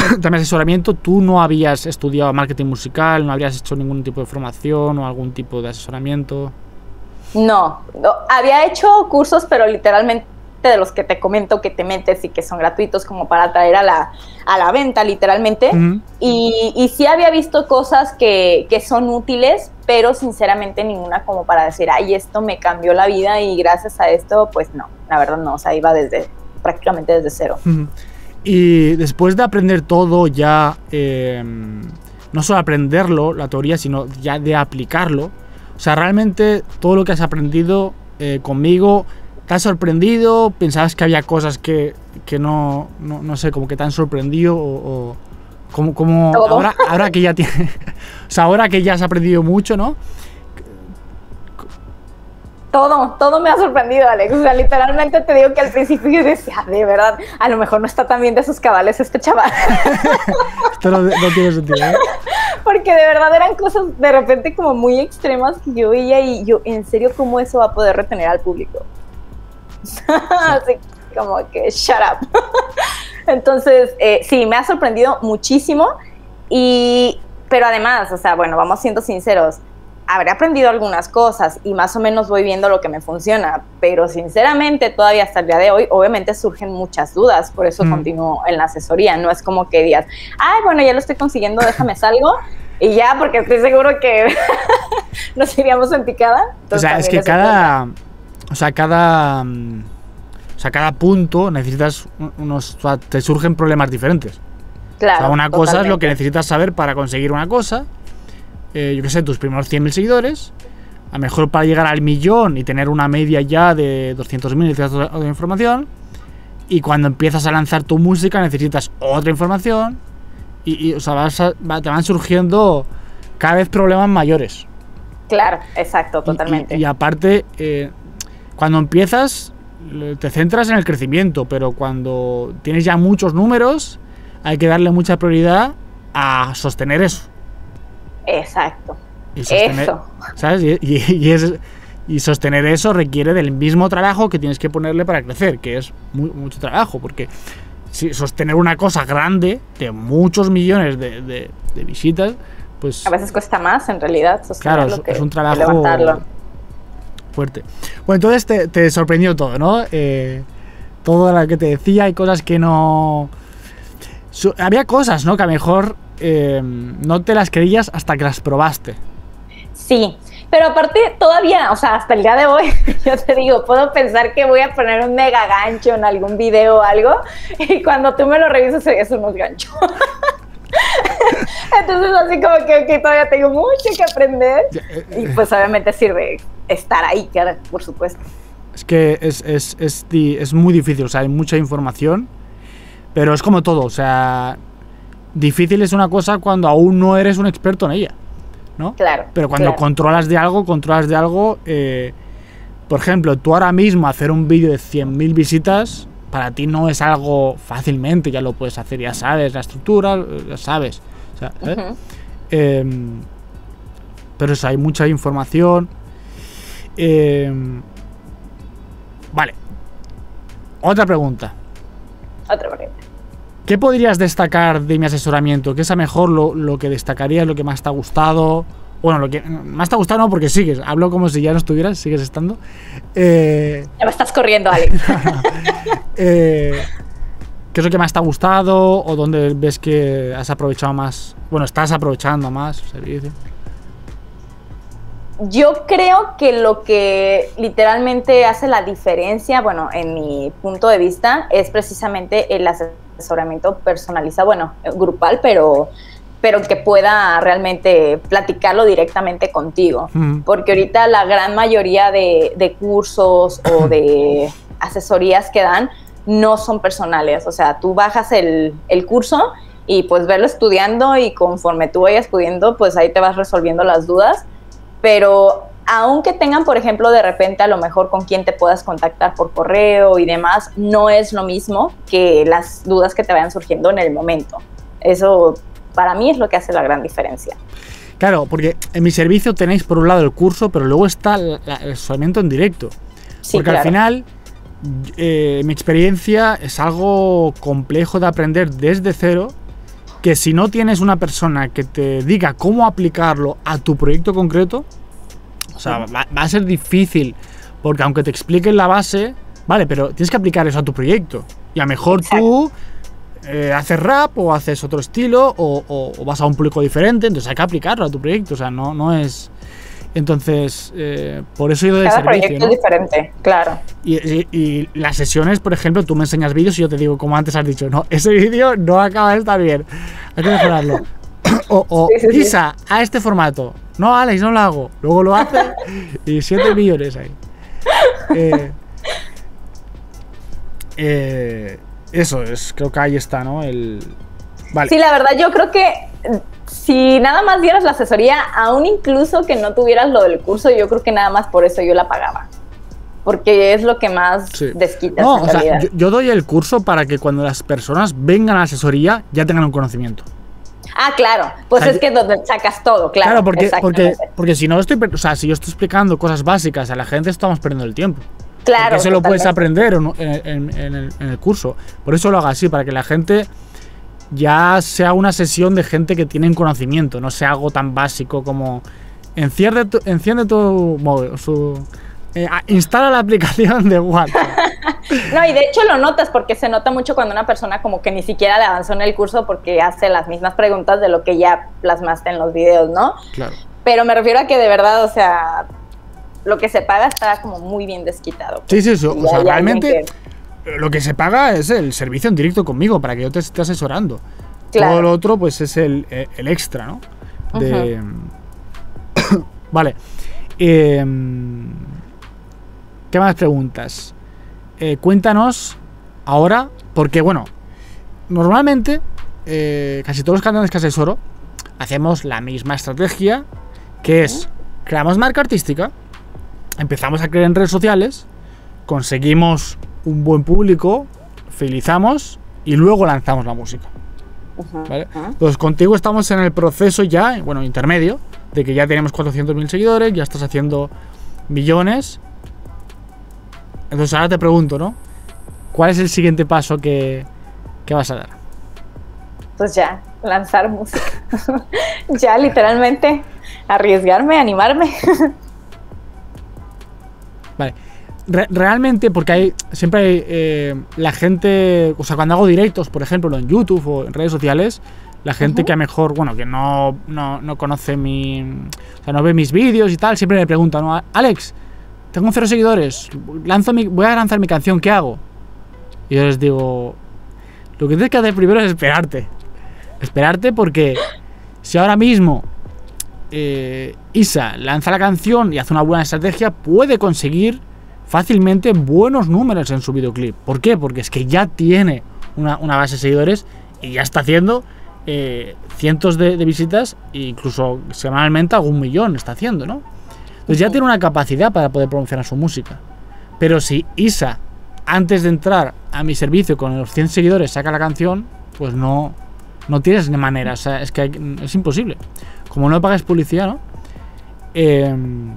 (coughs) mi asesoramiento, ¿tú no habías estudiado marketing musical, no habías hecho ningún tipo de formación o algún tipo de asesoramiento? No, no, había hecho cursos, pero literalmente de los que te comento que te metes y que son gratuitos como para traer a la, a la venta, literalmente. Y, y sí había visto cosas que, que son útiles, pero sinceramente ninguna como para decir, ay, esto me cambió la vida y gracias a esto, pues no, la verdad no, o sea, iba desde prácticamente desde cero. Y después de aprender todo, ya eh, no solo aprenderlo, la teoría, sino ya de aplicarlo. O sea, realmente todo lo que has aprendido eh, conmigo, ¿te has sorprendido? ¿Pensabas que había cosas que, que no, no, no sé, como que te han sorprendido? O, o como, como ahora, ahora que ya tienes, (laughs) o sea, ahora que ya has aprendido mucho, ¿no? Todo, todo me ha sorprendido, Alex. O sea, literalmente te digo que al principio yo decía, de verdad, a lo mejor no está tan bien de sus cabales este chaval. (laughs) Esto no, no tiene sentido. ¿eh? (laughs) Porque de verdad eran cosas de repente como muy extremas que yo veía y yo, en serio, ¿cómo eso va a poder retener al público? (laughs) Así como que, shut up. Entonces, eh, sí, me ha sorprendido muchísimo. Y, pero además, o sea, bueno, vamos siendo sinceros, habré aprendido algunas cosas y más o menos voy viendo lo que me funciona, pero sinceramente todavía hasta el día de hoy obviamente surgen muchas dudas, por eso Mm. continúo en la asesoría, no es como que digas, ay, bueno, ya lo estoy consiguiendo, déjame salgo y ya, porque estoy seguro que (laughs) nos iríamos en picada. O sea, es que cada. O sea, cada. mm, O sea, cada punto necesitas un- unos. O sea, te surgen problemas diferentes. Claro, o sea, una cosa es lo que totalmente. necesitas saber para conseguir una cosa. Eh, yo qué sé, tus primeros 100.000 seguidores. A lo mejor para llegar al millón y tener una media ya de 200.000 necesitas otra, información. Y cuando empiezas a lanzar tu música necesitas otra información. Y, y, o sea, vas a- va- te van surgiendo cada vez problemas mayores. Claro, exacto, Y- y- totalmente. Y, aparte, eh, cuando empiezas, te centras en el crecimiento, pero cuando tienes ya muchos números, hay que darle mucha prioridad a sostener eso. Exacto. Y sostener, Eso. ¿Sabes? Y, y- y es- y sostener eso requiere del mismo trabajo que tienes que ponerle para crecer, que es mu- mucho trabajo, porque si sostener una cosa grande de muchos millones de, de- de visitas, pues A veces cuesta más, en realidad, sostenerlo Claro, es, que- es un trabajo levantarlo. fuerte. Bueno, entonces te, te sorprendió todo, ¿no? Eh, todo lo que te decía, hay cosas que no... Había cosas, ¿no? Que a lo mejor eh, no te las creías hasta que las probaste. Sí, pero aparte todavía, o sea, hasta el día de hoy, (laughs) yo te digo, puedo pensar que voy a poner un mega gancho en algún video o algo, y cuando tú me lo revisas, es gancho. (laughs) Entonces, así como que ok, todavía tengo mucho que aprender, eh, y pues obviamente sirve estar ahí, claro, por supuesto. Es que es, es, es, es muy difícil, o sea, hay mucha información, pero es como todo, o sea, difícil es una cosa cuando aún no eres un experto en ella, ¿no? Claro. Pero cuando claro. controlas de algo, controlas de algo. eh, por ejemplo, tú ahora mismo hacer un vídeo de 100.000 visitas, para ti no es algo fácilmente, ya lo puedes hacer, ya sabes la estructura, ya sabes. o sea, ¿eh? Em, pero eso, hay mucha información. Em, vale. Otra pregunta. Otra pregunta. ¿Qué podrías destacar de mi asesoramiento? ¿Qué es a mejor lo, lo que destacarías, lo que más te ha gustado? Bueno, lo que más te ha gustado no, porque sigues. Hablo como si ya no estuvieras, sigues estando. Eh, Ya me estás corriendo, Alex. (laughs) eh, ¿Qué es lo que más te ha gustado? ¿O dónde ves que has aprovechado más? Bueno, estás aprovechando más el servicio. yo creo que lo que literalmente hace la diferencia, bueno, en mi punto de vista, es precisamente el asesoramiento personalizado, bueno, grupal, pero pero que pueda realmente platicarlo directamente contigo. Porque ahorita la gran mayoría de, cursos o (clears throat) de asesorías que dan no son personales. O sea, tú bajas el, el curso y pues verlo estudiando y conforme tú vayas pudiendo, pues ahí te vas resolviendo las dudas. Pero aunque tengan, por ejemplo, de repente a lo mejor con quien te puedas contactar por correo y demás, no es lo mismo que las dudas que te vayan surgiendo en el momento. Eso para mí es lo que hace la gran diferencia. Claro, porque en mi servicio tenéis por un lado el curso, pero luego está el asesoramiento en directo. porque al final, eh, mi experiencia es algo complejo de aprender desde cero, que si no tienes una persona que te diga cómo aplicarlo a tu proyecto concreto, o sea, va, a ser difícil, porque aunque te expliquen la base, vale, pero tienes que aplicar eso a tu proyecto. Y a lo mejor tú eh, haces rap o haces otro estilo o, vas a un público diferente, entonces hay que aplicarlo a tu proyecto, o sea, no, no es... Entonces, eh, por eso yo de Cada proyecto es diferente, claro. Y, las sesiones, por ejemplo, tú me enseñas vídeos y yo te digo, como antes has dicho, no, ese vídeo no acaba de estar bien, hay que mejorarlo. O, Isa, a este formato. No, Alex, no lo hago. Luego lo hace y 7 millones ahí. Eh, eh, eso es, creo que ahí está, ¿no? El... Vale. Sí, la verdad, yo creo que si nada más dieras la asesoría, aún incluso que no tuvieras lo del curso, yo creo que nada más por eso yo la pagaba. Porque es lo que más desquita. No, o sea, yo, doy el curso para que cuando las personas vengan a la asesoría ya tengan un conocimiento. Ah, claro. Pues es que donde sacas todo, claro. Claro, porque, porque, porque si no estoy, o sea, si yo estoy explicando cosas básicas a la gente, estamos perdiendo el tiempo. Claro. Eso lo puedes aprender en, el, curso. Por eso lo hago así, para que la gente ya sea una sesión de gente que tiene conocimiento, no sea algo tan básico como enciende tu, enciende tu móvil, su, eh, instala la (laughs) aplicación de WhatsApp. (laughs) no, y de hecho lo notas porque se nota mucho cuando una persona como que ni siquiera le avanzó en el curso porque hace las mismas preguntas de lo que ya plasmaste en los videos, ¿no? Claro. Pero me refiero a que de verdad, o sea, lo que se paga está como muy bien desquitado. Sí, sí, O sea, realmente lo que se paga es el servicio en directo conmigo para que yo te esté asesorando. Todo lo otro, pues es el, extra, ¿no? (coughs) vale. Em, ¿Qué más preguntas? Eh, cuéntanos ahora, porque bueno, normalmente eh, casi todos los canales que asesoro hacemos la misma estrategia, que es creamos marca artística, empezamos a creer en redes sociales, conseguimos un buen público, fidelizamos y luego lanzamos la música. ¿vale? Entonces contigo estamos en el proceso ya, bueno, intermedio, de que ya tenemos 400.000 seguidores, ya estás haciendo millones. Entonces ahora te pregunto, ¿no? ¿Cuál es el siguiente paso que, que vas a dar? Pues ya, lanzar música. (laughs) ya, literalmente, arriesgarme, animarme. (laughs) Vale. realmente, porque hay siempre hay eh, la gente, o sea, cuando hago directos, por ejemplo, en YouTube o en redes sociales, la gente que a mejor, bueno, que no, no, conoce mi. O sea, no ve mis vídeos y tal, siempre me preguntan, ¿no? Alex, tengo cero seguidores, lanzo mi, voy a lanzar mi canción, ¿qué hago? Y yo les digo, lo que tienes que hacer primero es esperarte. Esperarte porque si ahora mismo eh, Isa lanza la canción y hace una buena estrategia, puede conseguir fácilmente buenos números en su videoclip. ¿Por qué? Porque es que ya tiene una, base de seguidores y ya está haciendo eh, cientos de, visitas e incluso semanalmente algún millón está haciendo, ¿no? Entonces ya tiene una capacidad para poder promocionar su música. Pero si Isa, antes de entrar a mi servicio con los 100 seguidores, saca la canción, pues no, no tienes manera. O sea, es que es imposible como no pagas publicidad, ¿no? Em,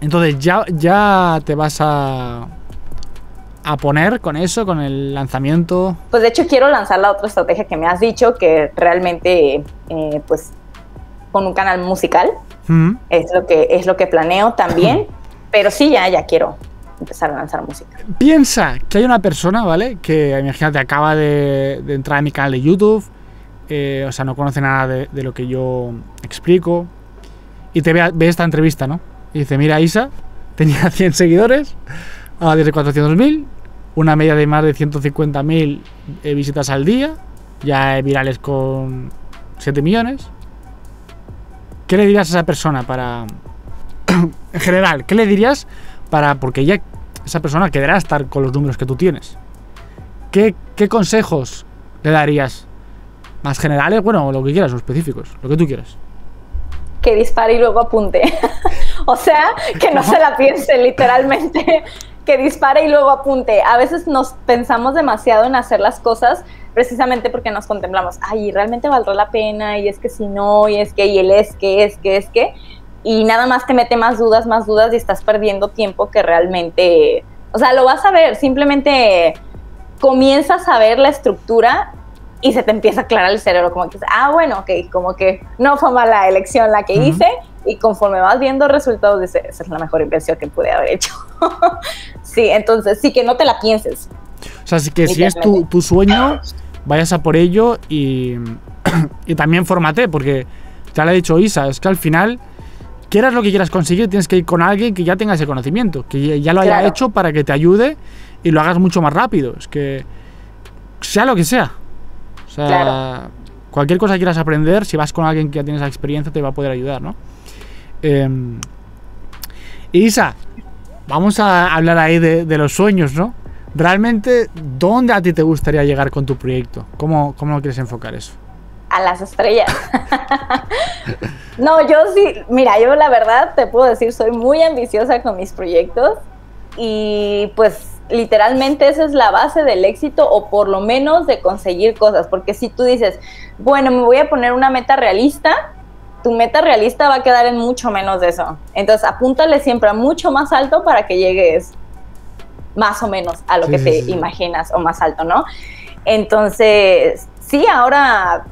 entonces ya, ya te vas a, a poner con eso, con el lanzamiento. Pues de hecho quiero lanzar la otra estrategia que me has dicho, que realmente, eh, pues, con un canal musical, es, lo que, es lo que planeo también, pero sí, ya, ya quiero empezar a lanzar música. Piensa que hay una persona, ¿vale? Que imagínate, acaba de, de entrar a mi canal de YouTube, eh, o sea, no conoce nada de, lo que yo explico. y te ve, ve esta entrevista, ¿no? Y dice, mira, Isa, tenía (laughs) 100 seguidores, ahora tiene 400.000, una media de más de 150.000 eh, visitas al día, ya virales con 7 millones. ¿Qué le dirías a esa persona para... (clears throat) en general, ¿qué le dirías para... Porque ya esa persona quedará estar con los números que tú tienes. ¿Qué, qué consejos le darías? Más generales, bueno, lo que quieras, o específicos, lo que tú quieras. Que dispare y luego apunte. (laughs) o sea, que no (laughs) se la piense literalmente. Que dispare y luego apunte. A veces nos pensamos demasiado en hacer las cosas precisamente porque nos contemplamos, ay, realmente valdrá la pena, y es que si no, y es que, y el es que, es que, es que, y nada más te mete más dudas, más dudas, y estás perdiendo tiempo que realmente, o sea, lo vas a ver, simplemente comienzas a ver la estructura y se te empieza a aclarar el cerebro, como que, ah, bueno, ok, como que no fue mala elección la que hice, y conforme vas viendo resultados, dices, esa es la mejor inversión que pude haber hecho. (laughs) sí, entonces sí que no te la pienses. O sea, sí que si es tu, tu sueño, vayas a por ello y, (clears throat) y también formate, porque ya le he dicho Isa, es que al final, quieras lo que quieras conseguir, tienes que ir con alguien que ya tenga ese conocimiento, que ya lo haya Claro. hecho para que te ayude y lo hagas mucho más rápido. Es que, sea lo que sea. O sea, Claro. cualquier cosa que quieras aprender, si vas con alguien que ya tiene esa experiencia, te va a poder ayudar, ¿no? Em, Isa, vamos a hablar ahí de, de los sueños, ¿no? Realmente, ¿dónde a ti te gustaría llegar con tu proyecto? ¿Cómo, cómo lo quieres enfocar eso? a las estrellas. (laughs) no, yo sí, mira, yo la verdad te puedo decir, soy muy ambiciosa con mis proyectos y pues literalmente esa es la base del éxito o por lo menos de conseguir cosas, porque si tú dices, bueno, me voy a poner una meta realista, tu meta realista va a quedar en mucho menos de eso. Entonces apúntale siempre a mucho más alto para que llegues más o menos a lo Sí, que sí, te sí. imaginas o más alto, ¿no? Entonces, sí, ahora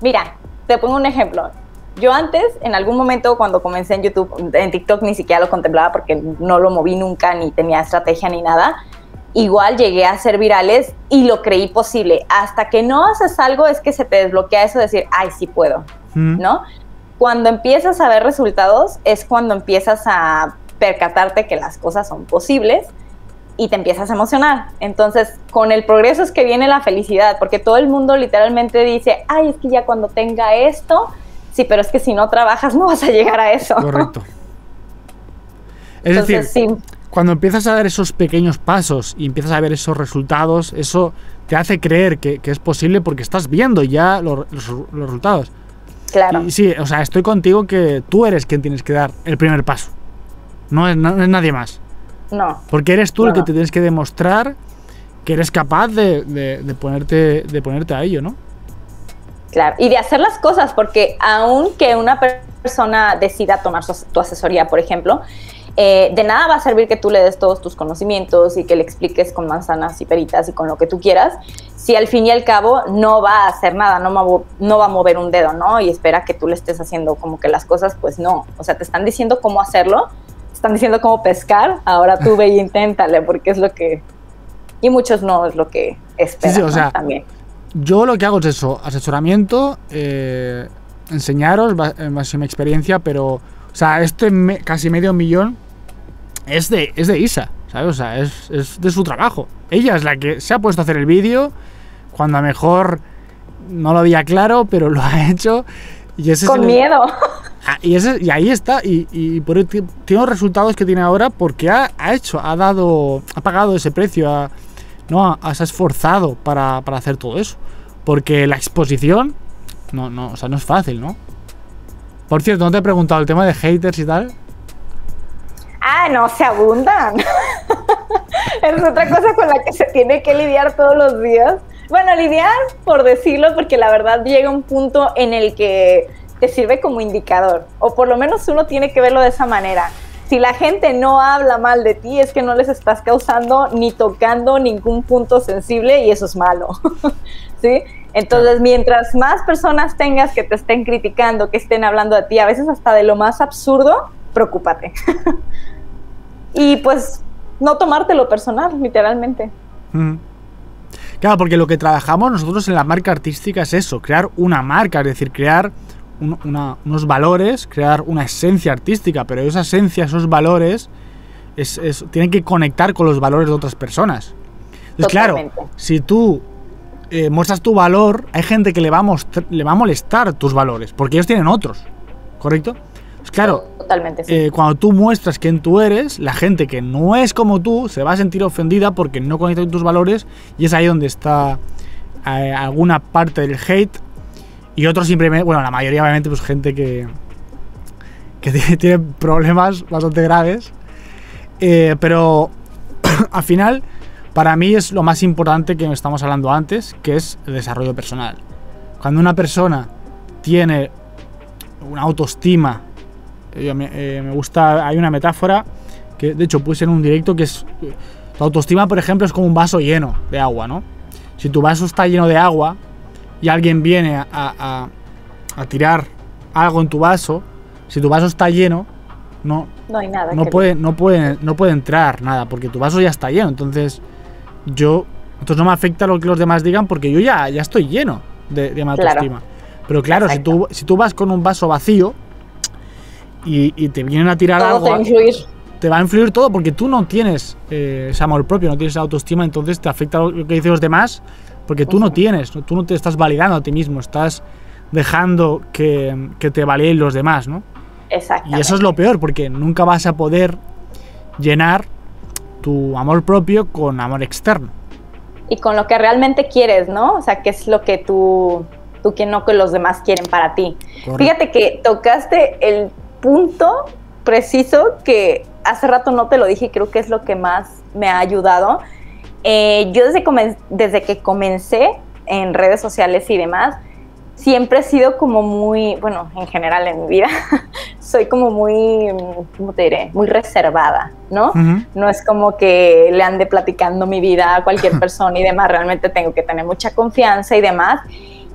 Mira, te pongo un ejemplo. Yo antes, en algún momento cuando comencé en YouTube, en TikTok ni siquiera lo contemplaba porque no lo moví nunca, ni tenía estrategia ni nada. Igual llegué a ser virales y lo creí posible. Hasta que no haces algo es que se te desbloquea eso de decir, ay, sí puedo, Mm. ¿no? Cuando empiezas a ver resultados es cuando empiezas a percatarte que las cosas son posibles y te empiezas a emocionar. Entonces, con el progreso es que viene la felicidad, porque todo el mundo literalmente dice, ay, es que ya cuando tenga esto, sí, pero es que si no trabajas no vas a llegar a eso. Correcto. (laughs) Es Entonces, decir, sí, cuando empiezas a dar esos pequeños pasos y empiezas a ver esos resultados, eso te hace creer que, que es posible porque estás viendo ya los, los- los resultados. Claro. Y sí, o sea, estoy contigo que tú eres quien tienes que dar el primer paso. No es, no es nadie más. No, Porque eres tú el que no. te tienes que demostrar que eres capaz de, de- de ponerte, de ponerte a ello, ¿no? claro. Y de hacer las cosas, porque aunque una per- persona decida tomar su- tu asesoría, por ejemplo, eh, de nada va a servir que tú le des todos tus conocimientos y que le expliques con manzanas y peritas y con lo que tú quieras, si al fin y al cabo no va a hacer nada, no, va a mo- no va a mover un dedo, ¿no? Y espera que tú le estés haciendo como que las cosas, pues no. O sea, te están diciendo cómo hacerlo, te están diciendo cómo pescar, ahora tú ve y inténtale, porque es lo que... Y muchos no es lo que esperan Sí, sí, o ¿no? sea, también. Yo lo que hago es eso, asesoramiento, eh, enseñaros ba- en base a mi experiencia, pero, o sea, este me- casi medio millón es de, es de Isa, ¿sabes? O sea, es, es de su trabajo. Ella es la que se ha puesto a hacer el vídeo cuando a lo mejor no lo había claro, pero lo (laughs) ha hecho. Y ese es Con el- miedo. (laughs) Ah, y, ese- y ahí está, y, y por el ti- tiene los resultados que tiene ahora porque ha, ha hecho, ha dado, ha pagado ese precio, ha, no, ha- se ha esforzado para, para hacer todo eso. Porque la exposición, no, no, o sea, no es fácil, ¿no? Por cierto, no te he preguntado el tema de haters y tal. Ah, no, se abundan. (laughs) es otra cosa con la que se tiene que lidiar todos los días. Bueno, lidiar, por decirlo, porque la verdad llega un punto en el que te sirve como indicador, o por lo menos uno tiene que verlo de esa manera. Si la gente no habla mal de ti, es que no les estás causando ni tocando ningún punto sensible y eso es malo. (laughs) ¿Sí? Entonces, mientras más personas tengas que te estén criticando, que estén hablando de ti, a veces hasta de lo más absurdo, preocúpate. (laughs) y pues no tomártelo personal, literalmente. Mm. Claro, porque lo que trabajamos nosotros en la marca artística es eso, crear una marca, es decir, crear unos valores, crear una esencia artística, pero esa esencia, esos valores, es, tienen que conectar con los valores de otras personas. Entonces, claro, si tú eh, muestras tu valor, hay gente que le va, a le va a molestar tus valores, porque ellos tienen otros, ¿correcto? Claro, Totalmente, eh, cuando tú muestras quién tú eres, la gente que no es como tú se va a sentir ofendida porque no conecta con tus valores y es ahí donde está eh, alguna parte del hate y otros simplemente, bueno, la mayoría obviamente pues gente que, que (laughs) tiene problemas bastante graves, pero (coughs) al final para mí es lo más importante que estamos hablando antes, que es el desarrollo personal. Cuando una persona tiene una autoestima, eh, me, gusta, hay una metáfora que de hecho puse en un directo que es, tu autoestima por ejemplo es como un vaso lleno de agua, ¿no? Si tu vaso está lleno de agua y alguien viene a, a, tirar algo en tu vaso, si tu vaso está lleno, no, no, hay nada no puede, no, puede, no puede entrar nada, porque tu vaso ya está lleno. Entonces, yo, entonces no me afecta lo que los demás digan porque yo ya, ya estoy lleno de, de autoestima. Pero claro, si tú, si tú vas con un vaso vacío y, te vienen a tirar algo, te va a influir todo porque tú no tienes eh, ese amor propio, no tienes autoestima, entonces te afecta lo que dicen los demás porque tú no tienes, tú no te estás validando a ti mismo, estás dejando que, que te validen los demás, ¿no? Y eso es lo peor porque nunca vas a poder llenar tu amor propio con amor externo. Y con lo que realmente quieres, ¿no? O sea, qué es lo que tú, tú que no que los demás quieren para ti. Fíjate que tocaste el punto preciso que hace rato no te lo dije y creo que es lo que más me ha ayudado. Eh, yo desde, desde que comencé en redes sociales y demás, siempre he sido como muy, bueno, en general en mi vida, (laughs) soy como muy, ¿cómo te diré? Muy reservada, ¿no? No es como que le ande platicando mi vida a cualquier (laughs) persona y demás, realmente tengo que tener mucha confianza y demás.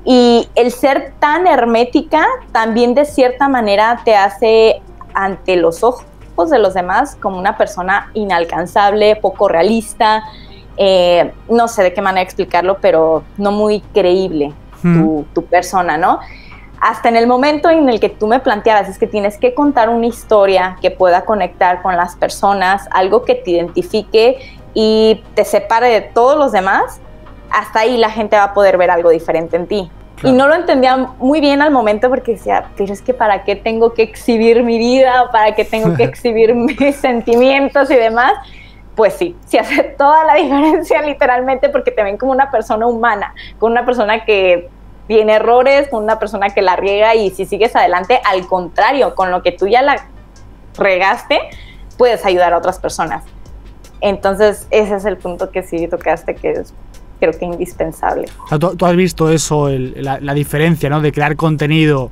Y el ser tan hermética también de cierta manera te hace ante los ojos de los demás como una persona inalcanzable, poco realista, eh, no sé de qué manera explicarlo, pero no muy creíble tu, persona, ¿no? Hasta en el momento en el que tú me planteabas, es que tienes que contar una historia que pueda conectar con las personas, algo que te identifique y te separe de todos los demás, hasta ahí la gente va a poder ver algo diferente en ti. Y no lo entendía muy bien al momento porque decía, pero es que para qué tengo que exhibir mi vida, para qué tengo que (laughs) exhibir mis sentimientos y demás pues sí, sí hace (laughs) toda la diferencia literalmente porque te ven como una persona humana, con una persona que tiene errores, con una persona que la riega y si sigues adelante, al contrario, con lo que tú ya la regaste, puedes ayudar a otras personas. Entonces, ese es el punto que sí tocaste, que es creo que indispensable. ¿tú, has visto eso, la, la, diferencia ¿no? de crear contenido,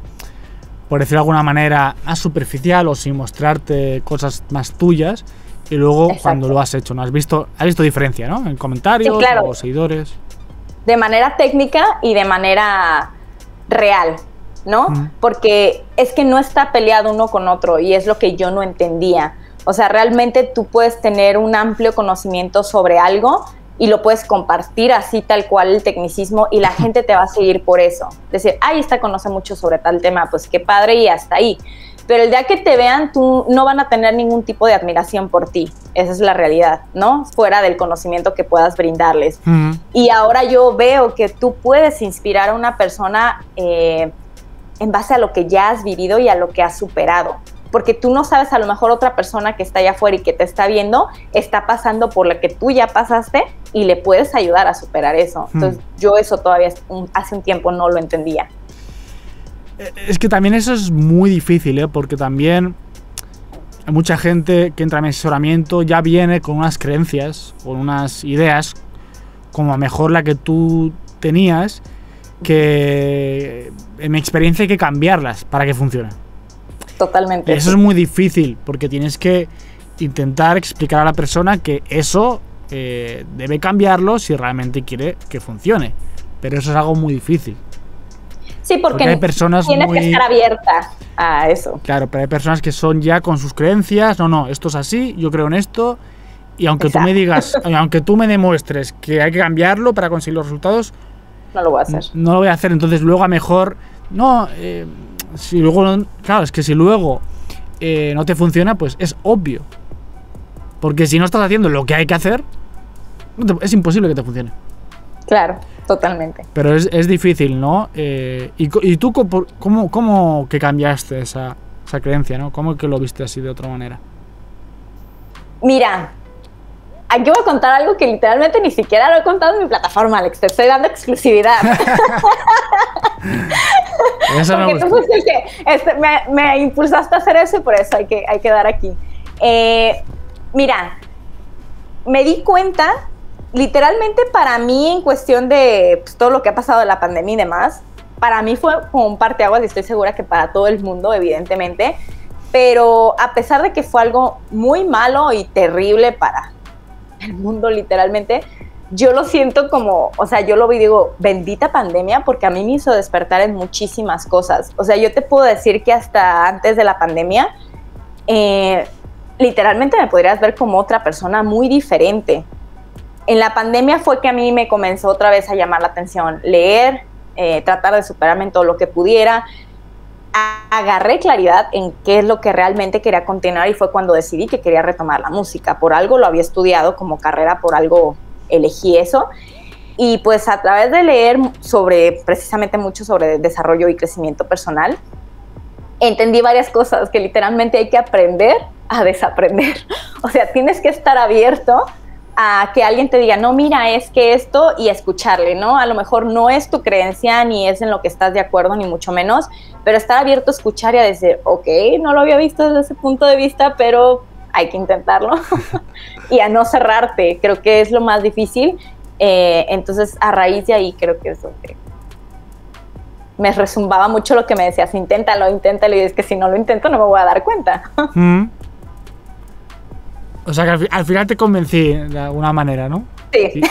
por decirlo de alguna manera, más superficial o sin mostrarte cosas más tuyas? y luego cuando lo has hecho, ¿no? Has visto, has visto diferencia, ¿no? En comentarios o seguidores. De manera técnica y de manera real, ¿no? Porque es que no está peleado uno con otro y es lo que yo no entendía. O sea, realmente tú puedes tener un amplio conocimiento sobre algo y lo puedes compartir así tal cual el tecnicismo y la gente te va a seguir por eso. Decir, ay, esta conoce mucho sobre tal tema, pues qué padre y hasta ahí pero el día que te vean, tú no van a tener ningún tipo de admiración por ti. Esa es la realidad, ¿no? Fuera del conocimiento que puedas brindarles. Y ahora yo veo que tú puedes inspirar a una persona eh, en base a lo que ya has vivido y a lo que has superado. Porque tú no sabes, a lo mejor otra persona que está allá afuera y que te está viendo está pasando por lo que tú ya pasaste y le puedes ayudar a superar eso. Entonces, yo eso todavía hace un tiempo no lo entendía. Es que también eso es muy difícil, ¿eh? porque también hay mucha gente que entra en asesoramiento ya viene con unas creencias, con unas ideas, como a mejor la que tú tenías, que en mi experiencia hay que cambiarlas para que funcione. Totalmente. eso es muy difícil, porque tienes que intentar explicar a la persona que eso eh, debe cambiarlo si realmente quiere que funcione. Pero eso es algo muy difícil. Sí, porque, hay personas tienes que estar abierta a eso. Claro, pero hay personas que son ya con sus creencias, no, no, esto es así, yo creo en esto, y aunque tú me digas, (laughs) aunque tú me demuestres que hay que cambiarlo para conseguir los resultados, no lo voy a hacer. No lo voy a hacer, entonces luego a mejor, no, eh, si luego, no- claro, es que si luego eh, no te funciona, pues es obvio. Porque si no estás haciendo lo que hay que hacer, no te- es imposible que te funcione. Claro, totalmente. Pero es, es difícil, ¿no? Eh, y, ¿Y tú cómo, cómo que cambiaste esa, esa creencia, ¿no? ¿Cómo que lo viste así de otra manera? Mira, aquí voy a contar algo que literalmente ni siquiera lo he contado en mi plataforma, Alex. Te estoy dando exclusividad. (laughs) (laughs) Porque tú fuiste el que este, me, me impulsaste a hacer eso y por eso hay que, hay que dar aquí. Eh, mira, me di cuenta, literalmente para mí en cuestión de pues, todo lo que ha pasado de la pandemia y demás, para mí fue como un parteaguas y estoy segura que para todo el mundo, evidentemente, pero a pesar de que fue algo muy malo y terrible para el mundo literalmente, yo lo siento como, o sea, yo lo vi digo, bendita pandemia, porque a mí me hizo despertar en muchísimas cosas. O sea, yo te puedo decir que hasta antes de la pandemia, eh, literalmente me podrías ver como otra persona muy diferente. En la pandemia fue que a mí me comenzó otra vez a llamar la atención leer, eh, tratar de superarme en todo lo que pudiera. Agarré claridad en qué es lo que realmente quería continuar y fue cuando decidí que quería retomar la música. Por algo lo había estudiado como carrera, por algo elegí eso. Y pues a través de leer sobre, precisamente mucho sobre desarrollo y crecimiento personal, entendí varias cosas que literalmente hay que aprender a desaprender. (laughs) O sea, tienes que estar abierto a que alguien te diga, no, mira, es que esto y escucharle, ¿no? A lo mejor no es tu creencia ni es en lo que estás de acuerdo, ni mucho menos, pero estar abierto a escuchar y a decir, ok, no lo había visto desde ese punto de vista, pero hay que intentarlo. (laughs) y a no cerrarte, creo que es lo más difícil. Eh, entonces, a raíz de ahí, creo que es lo que me resumbaba mucho lo que me decías, inténtalo, inténtalo, y es que si no lo intento no me voy a dar cuenta. (laughs) Mm. O sea que al final te convencí de alguna manera, ¿no? sí. Sí.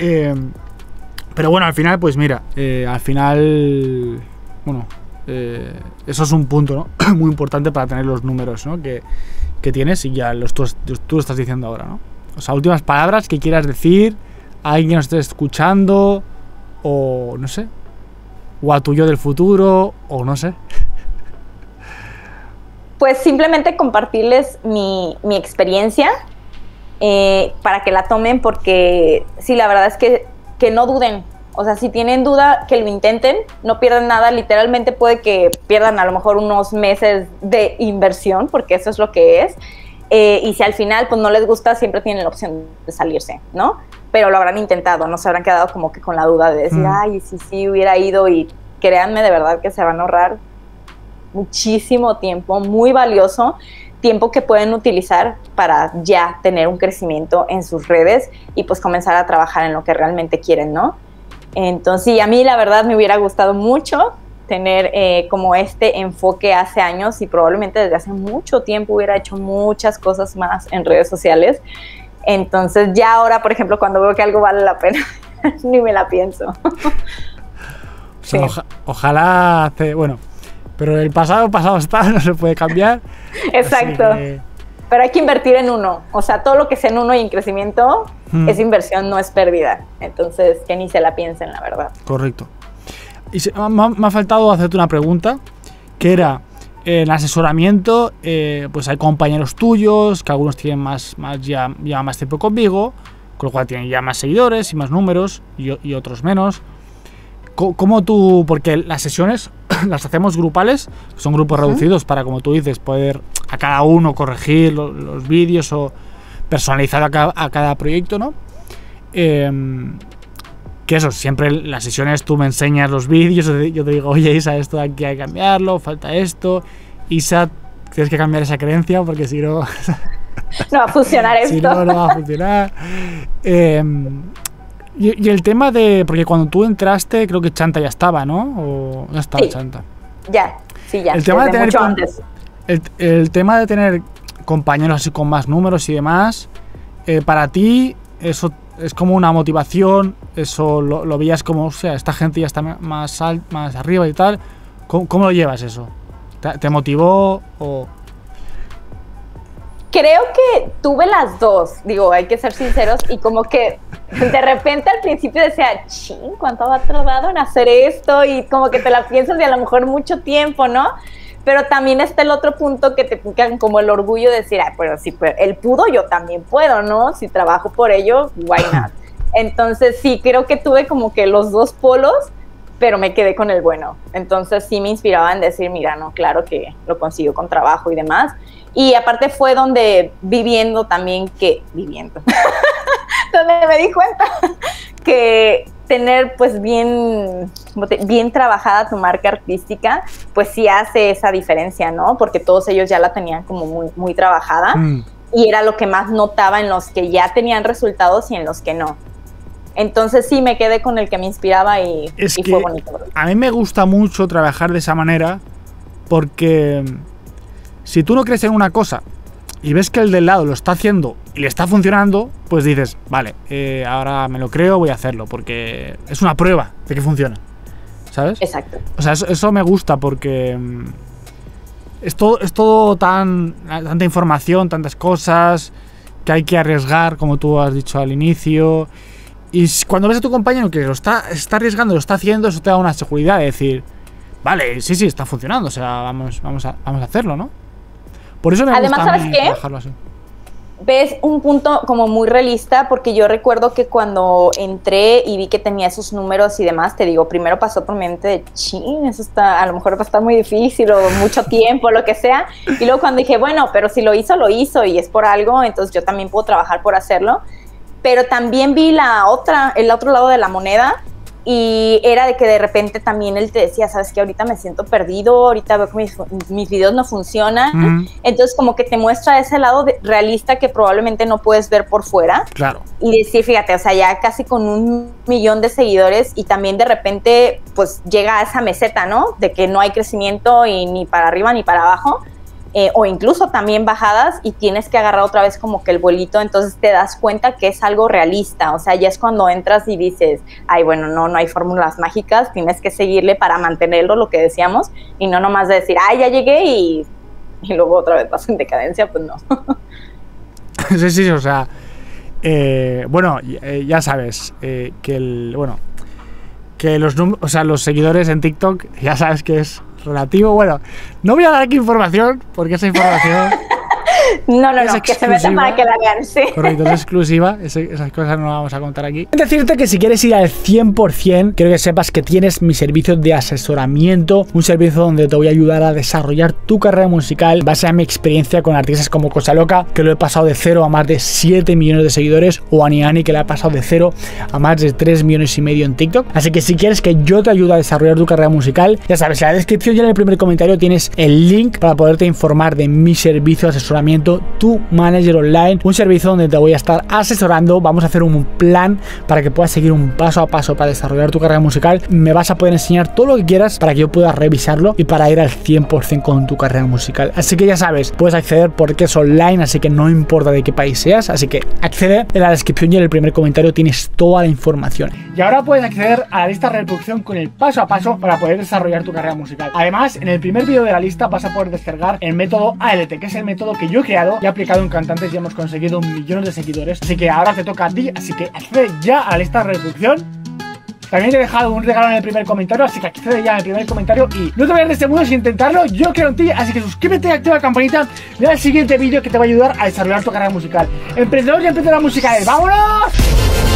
Eh, pero bueno, al final, pues mira, eh, al final, bueno, eh, eso es un punto, ¿no? (clears throat) Muy importante para tener los números, ¿no? Que, que tienes y ya los tú, tú estás diciendo ahora, ¿no? O sea, últimas palabras que quieras decir a alguien que nos esté escuchando o no sé, o a tu yo del futuro o no sé. (laughs) Pues simplemente compartirles mi, mi experiencia eh, para que la tomen porque sí, la verdad es que, que no duden. O sea, si tienen duda, que lo intenten, no pierdan nada. Literalmente puede que pierdan a lo mejor unos meses de inversión, porque eso es lo que es. Eh, y si al final pues no les gusta, siempre tienen la opción de salirse, ¿no? Pero lo habrán intentado, no se habrán quedado como que con la duda de decir, Mm. ay, sí, sí, hubiera ido y créanme de verdad que se van a ahorrar muchísimo tiempo, muy valioso, tiempo que pueden utilizar para ya tener un crecimiento en sus redes y pues comenzar a trabajar en lo que realmente quieren, ¿no? Entonces, sí, a mí la verdad me hubiera gustado mucho tener eh, como este enfoque hace años y probablemente desde hace mucho tiempo hubiera hecho muchas cosas más en redes sociales. Entonces ya ahora, por ejemplo, cuando veo que algo vale la pena, (laughs) ni me la pienso. (laughs) O sea, Sí. oja- ojalá hace, bueno, pero el pasado pasado está, (laughs) no se puede cambiar. Exacto. Pero hay que invertir en uno. O sea, todo lo que sea en uno y en crecimiento Hmm. es inversión, no es pérdida. Entonces, que ni se la piensen, la verdad. Correcto. Y se- me, ha- me ha faltado hacerte una pregunta, que era, en asesoramiento, eh, pues hay compañeros tuyos, que algunos tienen más, más ya, llevan más tiempo conmigo, con lo cual tienen ya más seguidores y más números, y, y otros menos. ¿Cómo tú, porque las sesiones (coughs) las hacemos grupales, son grupos reducidos para, como tú dices, poder a cada uno corregir lo- los vídeos o personalizar a cada, a cada proyecto, ¿no? Em, que eso, siempre en las sesiones tú me enseñas los vídeos, (laughs) yo te- digo, oye Isa, esto de aquí hay que cambiarlo, falta esto. Isa, tienes que cambiar esa creencia porque si no, (laughs) No va a funcionar si esto. no, no va a funcionar. Em, y, y el tema de, porque cuando tú entraste, creo que Chanta ya estaba, ¿no? O ya estaba Sí. Chanta. Ya, sí, ya. El tema de tener mucho antes. El, el tema de tener compañeros así con más números y demás, eh, para ti eso es como una motivación, eso lo, lo veías como, o sea, esta gente ya está más, al- más arriba y tal. ¿Cómo, cómo lo llevas eso? ¿Te, te motivó o...? creo que tuve las dos, digo, hay que ser sinceros, y como que de repente al principio decía, ching, ¿cuánto va tardado en hacer esto? Y como que te la piensas y a lo mejor mucho tiempo, ¿no? Pero también está el otro punto que te pican como el orgullo de decir, ay, pero si él pudo, yo también puedo, ¿no? Si trabajo por ello, why not? Entonces sí, creo que tuve como que los dos polos, pero me quedé con el bueno. Entonces sí me inspiraba en decir, mira, no, claro que lo consigo con trabajo y demás. Y aparte fue donde viviendo también que, viviendo, donde me di cuenta (laughs) que tener pues bien, bien trabajada tu marca artística, pues sí hace esa diferencia, ¿no? Porque todos ellos ya la tenían como muy, muy trabajada mm. y era lo que más notaba en los que ya tenían resultados y en los que no. Entonces sí me quedé con el que me inspiraba y, y fue bonito. A mí me gusta mucho trabajar de esa manera porque si tú no crees en una cosa y ves que el del lado lo está haciendo y le está funcionando, pues dices, vale, eh, ahora me lo creo, voy a hacerlo, porque es una prueba de que funciona. ¿Sabes? Exacto. O sea, eso, me gusta porque mm, es todo, es todo tan, tanta información, tantas cosas que hay que arriesgar, como tú has dicho al inicio. Y cuando ves a tu compañero que lo está, está arriesgando, lo está haciendo, eso te da una seguridad de decir, vale, sí, sí, está funcionando, o sea, vamos, vamos, a, vamos a hacerlo, ¿no? Por eso me Además, gusta ¿sabes qué? Ves un punto como muy realista, porque yo recuerdo que cuando entré y vi que tenía esos números y demás, te digo, primero pasó por mi mente de, ching, eso está, a lo mejor va a estar muy difícil o mucho tiempo, lo que sea. Y luego cuando dije, bueno, pero si lo hizo, lo hizo y es por algo, entonces yo también puedo trabajar por hacerlo. Pero también vi la otra, el otro lado de la moneda, y era de que de repente también él te decía, sabes que ahorita me siento perdido, ahorita veo que mis, mis videos no funcionan, entonces como que te muestra ese lado realista que probablemente no puedes ver por fuera. Claro. Y decir, fíjate, o sea, ya casi con un millón de seguidores y también de repente pues llega a esa meseta, ¿no? De que no hay crecimiento y ni para arriba ni para abajo eh, o incluso también bajadas y tienes que agarrar otra vez como que el vuelito, entonces te das cuenta que es algo realista, o sea, ya es cuando entras y dices, ay, bueno, no, no hay fórmulas mágicas, tienes que seguirle para mantenerlo, lo que decíamos, y no nomás de decir, ay, ya llegué y, y luego otra vez vas en decadencia, pues no. (laughs) sí, sí, o sea, eh, bueno, eh, ya sabes que el, bueno, que los, o sea, los seguidores en TikTok, ya sabes que es relativo. Bueno, no voy a dar aquí información porque esa información (laughs) No, no, no, que se metan para que la vean, sí. Correcto, es exclusiva, esas cosas no las vamos a contar aquí. Decirte que si quieres ir al 100%, quiero que sepas que tienes mi servicio de asesoramiento, un servicio donde te voy a ayudar a desarrollar tu carrera musical base a mi experiencia con artistas como Cosa Loca, que lo he pasado de 0 a más de 7 millones de seguidores, o a Niani, que le ha pasado de 0 a más de 3 millones y medio en TikTok. Así que si quieres que yo te ayude a desarrollar tu carrera musical, ya sabes, en la descripción y en el primer comentario tienes el link para poderte informar de mi servicio de asesoramiento tu manager online, un servicio donde te voy a estar asesorando, vamos a hacer un plan para que puedas seguir un paso a paso para desarrollar tu carrera musical, me vas a poder enseñar todo lo que quieras para que yo pueda revisarlo y para ir al 100% con tu carrera musical. Así que ya sabes, puedes acceder porque es online, así que no importa de qué país seas, así que accede en la descripción y en el primer comentario tienes toda la información. Y ahora puedes acceder a la lista de reproducción con el paso a paso para poder desarrollar tu carrera musical. Además, en el primer vídeo de la lista vas a poder descargar el método ALT, que es el método que yo creado y aplicado en cantantes y hemos conseguido millón de seguidores. Así que ahora te toca a ti, así que accede ya a la lista de reproducción. También te he dejado un regalo en el primer comentario, así que accede ya en el primer comentario y no te vayas de este mundo sin intentarlo. Yo quiero en ti, así que suscríbete, activa la campanita, ve al siguiente vídeo que te va a ayudar a desarrollar tu carrera musical. Emprendedor y emprendedora musical, ¡vámonos!